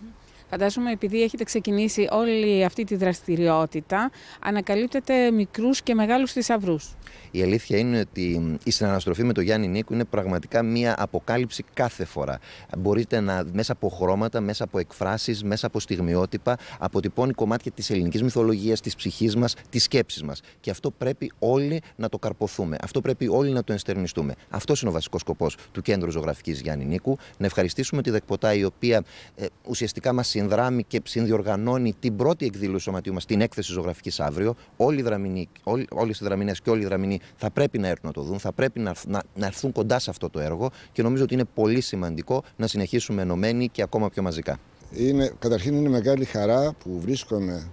Φαντάζομαι επειδή έχετε ξεκινήσει όλη αυτή τη δραστηριότητα, ανακαλύπτετε μικρούς και μεγάλους θησαυρούς. Η αλήθεια είναι ότι η συναναστροφή με τον Γιάννη Νίκου είναι πραγματικά μία αποκάλυψη κάθε φορά. Μπορείτε να, μέσα από χρώματα, μέσα από εκφράσεις, μέσα από στιγμιότυπα, αποτυπώνει κομμάτια της ελληνικής μυθολογίας, της ψυχής μας, της σκέψης μας. Και αυτό πρέπει όλοι να το καρποθούμε. Αυτό πρέπει όλοι να το ενστερνιστούμε. Αυτός είναι ο βασικός σκοπός του Κέντρου Ζωγραφικής Γιάννη Νίκου. Να ευχαριστήσουμε τη Δεκποτά, η οποία ε, ουσιαστικά μας συνδράμει και συνδιοργανώνει την πρώτη εκδήλωση σωματείου μας, την έκθεση ζωγραφικής αύριο. Όλοι οι δραμηνοί, όλες οι δραμηνέ και όλοι οι δραμηνοί θα πρέπει να έρθουν να το δουν, θα πρέπει να, να, να έρθουν κοντά σε αυτό το έργο και νομίζω ότι είναι πολύ σημαντικό να συνεχίσουμε ενωμένοι και ακόμα πιο μαζικά. Είναι, καταρχήν είναι μεγάλη χαρά που βρίσκομαι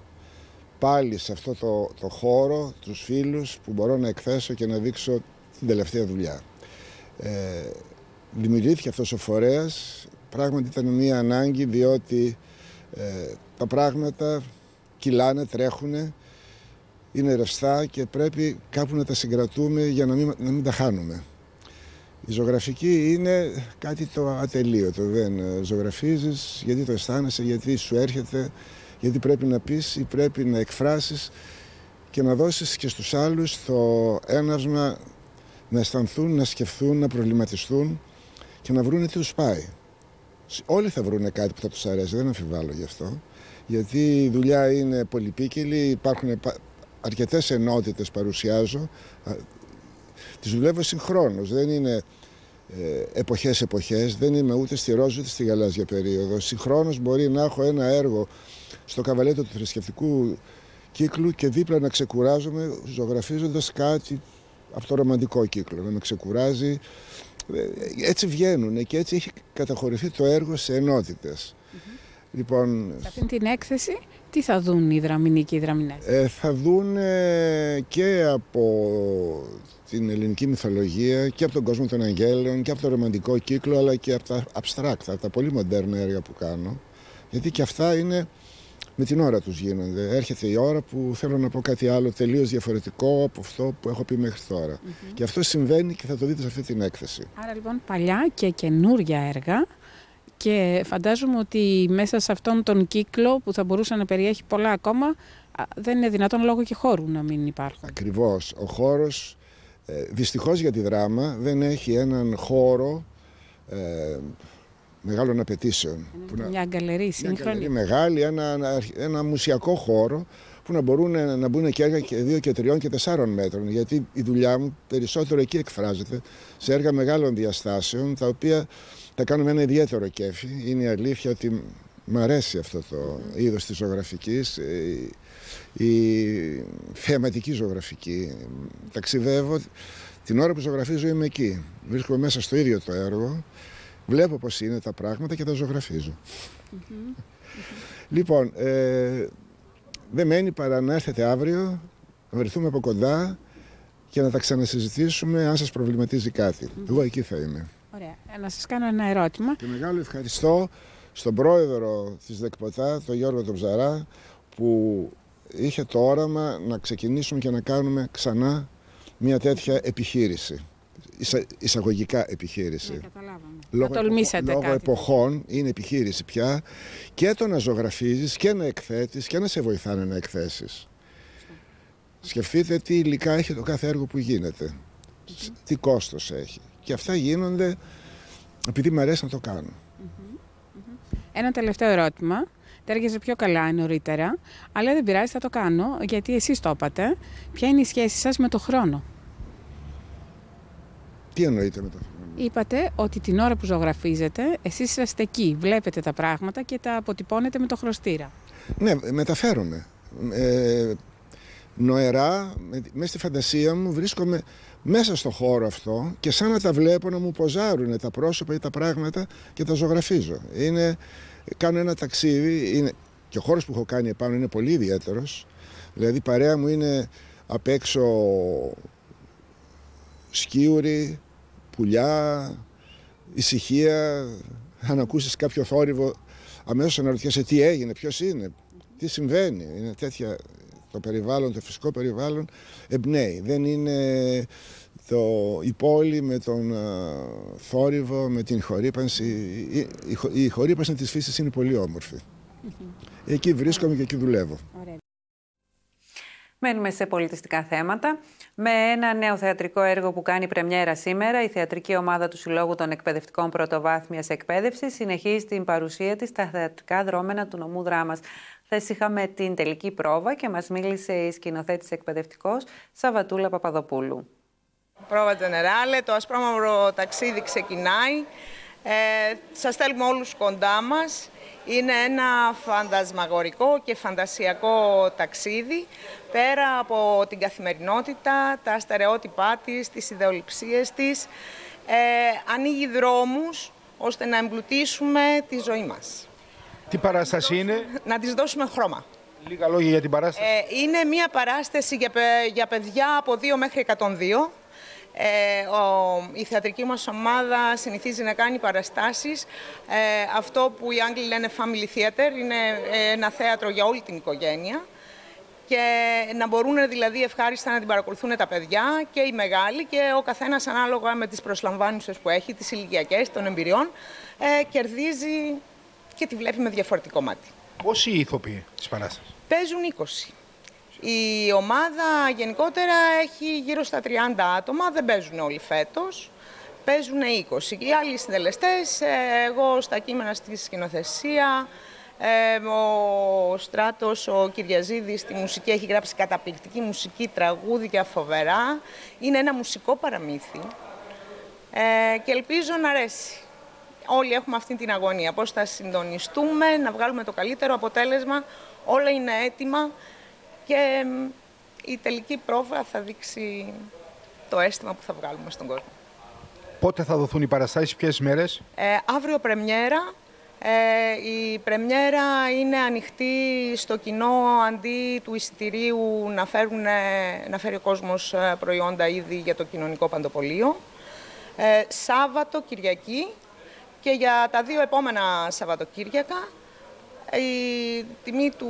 πάλι σε αυτό το, το χώρο, τους φίλους που μπορώ να εκθέσω και να δείξω την τελευταία δουλειά. Ε, δημιουργήθηκε αυτός ο φορέας, πράγματι ήταν μια ανάγκη διότι ε, τα πράγματα κυλάνε, τρέχουν είναι ρευστά και πρέπει κάπου να τα συγκρατούμε για να μην, να μην τα χάνουμε. Η ζωγραφική είναι κάτι το ατελείωτο. Δεν ζωγραφίζεις γιατί το αισθάνεσαι, γιατί σου έρχεται, γιατί πρέπει να πεις ή πρέπει να εκφράσεις και να δώσεις και στους άλλους το έναυσμα να αισθανθούν, να σκεφτούν, να προβληματιστούν και να βρουν τι τους πάει. Όλοι θα βρουν κάτι που θα τους αρέσει, δεν αμφιβάλλω γι' αυτό. Γιατί η δουλειά είναι πολυπίκυλη, υπάρχουν αρκετές ενότητες παρουσιάζω. Τις δουλεύω συγχρόνως, δεν είναι ε, εποχές εποχές, δεν είμαι ούτε στη ρόζη ούτε στη γαλάζια περίοδο. Συγχρόνως μπορεί να έχω ένα έργο στο καβαλέτο του θρησκευτικού κύκλου και δίπλα να ξεκουράζομαι ζωγραφίζοντας κάτι από το ρομαντικό κύκλο, να με ξεκουράζει. Ε, έτσι βγαίνουν και έτσι έχει καταχωρηθεί το έργο σε ενότητες. Λοιπόν, σε αυτήν την έκθεση τι θα δουν οι δραμηνοί και οι δραμηνές; Ε, θα δουν και από την ελληνική μυθολογία και από τον κόσμο των αγγέλων και από το ρομαντικό κύκλο αλλά και από τα abstract, από τα πολύ μοντέρνα έργα που κάνω. Γιατί και αυτά είναι με την ώρα τους γίνονται. Έρχεται η ώρα που θέλω να πω κάτι άλλο τελείως διαφορετικό από αυτό που έχω πει μέχρι τώρα. Και αυτό συμβαίνει και θα το δείτε σε αυτή την έκθεση. Άρα λοιπόν παλιά και καινούρια έργα και φαντάζομαι ότι μέσα σε αυτόν τον κύκλο που θα μπορούσε να περιέχει πολλά ακόμα δεν είναι δυνατόν λόγω και χώρου να μην υπάρχουν. Ακριβώς. Ο χώρος ε, δυστυχώς για τη δράμα δεν έχει έναν χώρο ε, μεγάλων απαιτήσεων. Μια γκαλερί σύγχρονη. μεγάλη, ένα, ένα μουσιακό χώρο που να μπορούν να μπουν και έργα και δύο και τριών και τεσσάρων μέτρων. Γιατί η δουλειά μου περισσότερο εκεί εκφράζεται, σε έργα μεγάλων διαστάσεων, τα οποία τα κάνω με ένα ιδιαίτερο κέφι. Είναι η αλήθεια ότι μου αρέσει αυτό το είδος της ζωγραφικής, η, η θεαματική ζωγραφική. Ταξιδεύω, την ώρα που ζωγραφίζω είμαι εκεί. Βρίσκομαι μέσα στο ίδιο το έργο, βλέπω πώς είναι τα πράγματα και τα ζωγραφίζω. Λοιπόν, ε, δεν μένει παρά να έρθετε αύριο, να βρεθούμε από κοντά και να τα ξανασυζητήσουμε αν σας προβληματίζει κάτι. Εγώ εκεί θα είμαι. Ωραία. Ε, να σας κάνω ένα ερώτημα. Και μεγάλο ευχαριστώ στον πρόεδρο της ΔΕΚΠΟΤΑ, τον Γιώργο Τοψαρά, που είχε το όραμα να ξεκινήσουμε και να κάνουμε ξανά μια τέτοια επιχείρηση. Ισα, εισαγωγικά επιχείρηση. Ναι, καταλάβαμε. Λόγω, τολμήσατε λόγω κάτι. εποχών είναι επιχείρηση πια και το να ζωγραφίζεις και να εκθέτεις και να σε βοηθάνε να εκθέσεις. Σκεφτείτε τι υλικά έχει το κάθε έργο που γίνεται. Τι κόστος έχει. Και αυτά γίνονται επειδή μου αρέσει να το κάνω. Ένα τελευταίο ερώτημα. Τέργεζε πιο καλά νωρίτερα, αλλά δεν πειράζει, θα το κάνω, γιατί εσείς το είπατε. Ποια είναι η σχέση σας με το χρόνο; Τι εννοείτε με το χρόνο; Είπατε ότι την ώρα που ζωγραφίζετε, εσείς είσαστε εκεί, βλέπετε τα πράγματα και τα αποτυπώνετε με το χρωστήρα. Ναι, μεταφέρομαι. Ε, νοερά, μέσα στη φαντασία μου βρίσκομαι μέσα στο χώρο αυτό και σαν να τα βλέπω να μου ποζάρουν τα πρόσωπα ή τα πράγματα και τα ζωγραφίζω. Είναι, κάνω ένα ταξίδι είναι, και ο χώρος που έχω κάνει επάνω είναι πολύ ιδιαίτερος. Δηλαδή η παρέα μου είναι απ' έξω σκίουροι, πουλιά, ησυχία. Αν ακούσεις κάποιο θόρυβο αμέσως αναρωτιέσαι τι έγινε, ποιος είναι, τι συμβαίνει. Είναι τέτοια το περιβάλλον, το φυσικό περιβάλλον εμπνέει. Δεν είναι το, η πόλη με τον θόρυβο, με την χορύπανση. Η, η, η χορύπανση της φύσης είναι πολύ όμορφη. Εκεί βρίσκομαι και εκεί δουλεύω. Μένουμε σε πολιτιστικά θέματα. Με ένα νέο θεατρικό έργο που κάνει πρεμιέρα σήμερα, η θεατρική ομάδα του Συλλόγου των Εκπαιδευτικών Πρωτοβάθμιας Εκπαίδευσης συνεχίζει την παρουσία της στα θεατρικά δρόμενα του νομού Δράμας. Χθες είχαμε την τελική πρόβα και μας μίλησε η σκηνοθέτης εκπαιδευτικός Σαββατούλα Παπαδοπούλου. Πρόβα Τζενεράλε, το ασπρόμαυρο ταξίδι ξεκινάει. Ε, σας θέλουμε όλους κοντά μας. Είναι ένα φαντασμαγορικό και φαντασιακό ταξίδι πέρα από την καθημερινότητα, τα στερεότυπά της, τις ιδεολειψίες της. Ε, ανοίγει δρόμους ώστε να εμπλουτίσουμε τη ζωή μας. Τι παράσταση είναι; Να της δώσουμε χρώμα. Λίγα λόγια για την παράσταση. Ε, είναι μια παράσταση για, για παιδιά από 2 μέχρι 102. Ε, ο, η θεατρική μας ομάδα συνηθίζει να κάνει παραστάσεις. Ε, αυτό που οι Άγγλοι λένε family theater είναι ένα θέατρο για όλη την οικογένεια και να μπορούν δηλαδή ευχάριστα να την παρακολουθούν τα παιδιά και οι μεγάλοι και ο καθένας ανάλογα με τις προσλαμβάνουσες που έχει, τις ηλικιακές των εμπειριών, ε, κερδίζει και τη βλέπει με διαφορετικό μάτι. Πόσοι ηθοποιοί της παράστασης; Παίζουν 20. Η ομάδα γενικότερα έχει γύρω στα 30 άτομα, δεν παίζουν όλοι φέτος. Παίζουν 20. Οι άλλοι συντελεστές, ε, εγώ στα κείμενα στη σκηνοθεσία, ε, ο Στράτος, ο Κυριαζίδης στη μουσική έχει γράψει καταπληκτική μουσική, τραγούδια φοβερά. Είναι ένα μουσικό παραμύθι ε, και ελπίζω να αρέσει. Όλοι έχουμε αυτή την αγωνία, πώς θα συντονιστούμε, να βγάλουμε το καλύτερο αποτέλεσμα. Όλα είναι έτοιμα και η τελική πρόβα θα δείξει το αίσθημα που θα βγάλουμε στον κόσμο. Πότε θα δοθούν οι παραστάσεις, ποιες μέρες; Ε, αύριο πρεμιέρα. Ε, η πρεμιέρα είναι ανοιχτή στο κοινό αντί του εισιτηρίου να, φέρουν, να φέρει ο κόσμος ε, προϊόντα ήδη για το κοινωνικό παντοπολείο. Ε, Σάββατο, Κυριακή και για τα δύο επόμενα Σαββατοκύριακα η τιμή του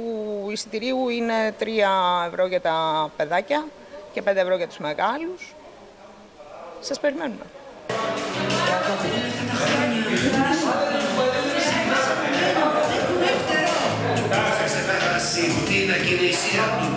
εισιτηρίου είναι 3 ευρώ για τα παιδάκια και 5 ευρώ για τους μεγάλους. Σας περιμένουμε. πίσω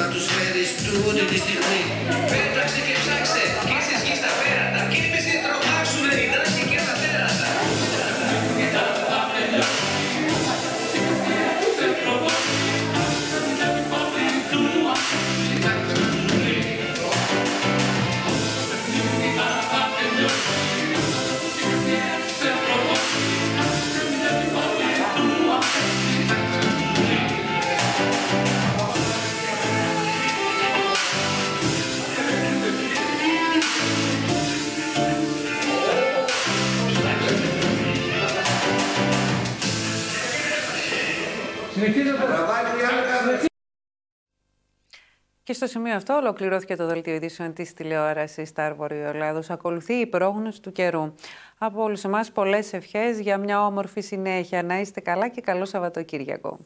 να τους φέρεις τούτη τη στιγμή. Πέταξε και ψάξε Και στο σημείο αυτό ολοκληρώθηκε το δελτίο ειδήσεων της τηλεόρασης Star Ελλάδος. Ακολουθεί η πρόγνωση του καιρού. Από όλους εμάς, πολλές ευχές για μια όμορφη συνέχεια. Να είστε καλά και καλό Σαββατοκύριακο.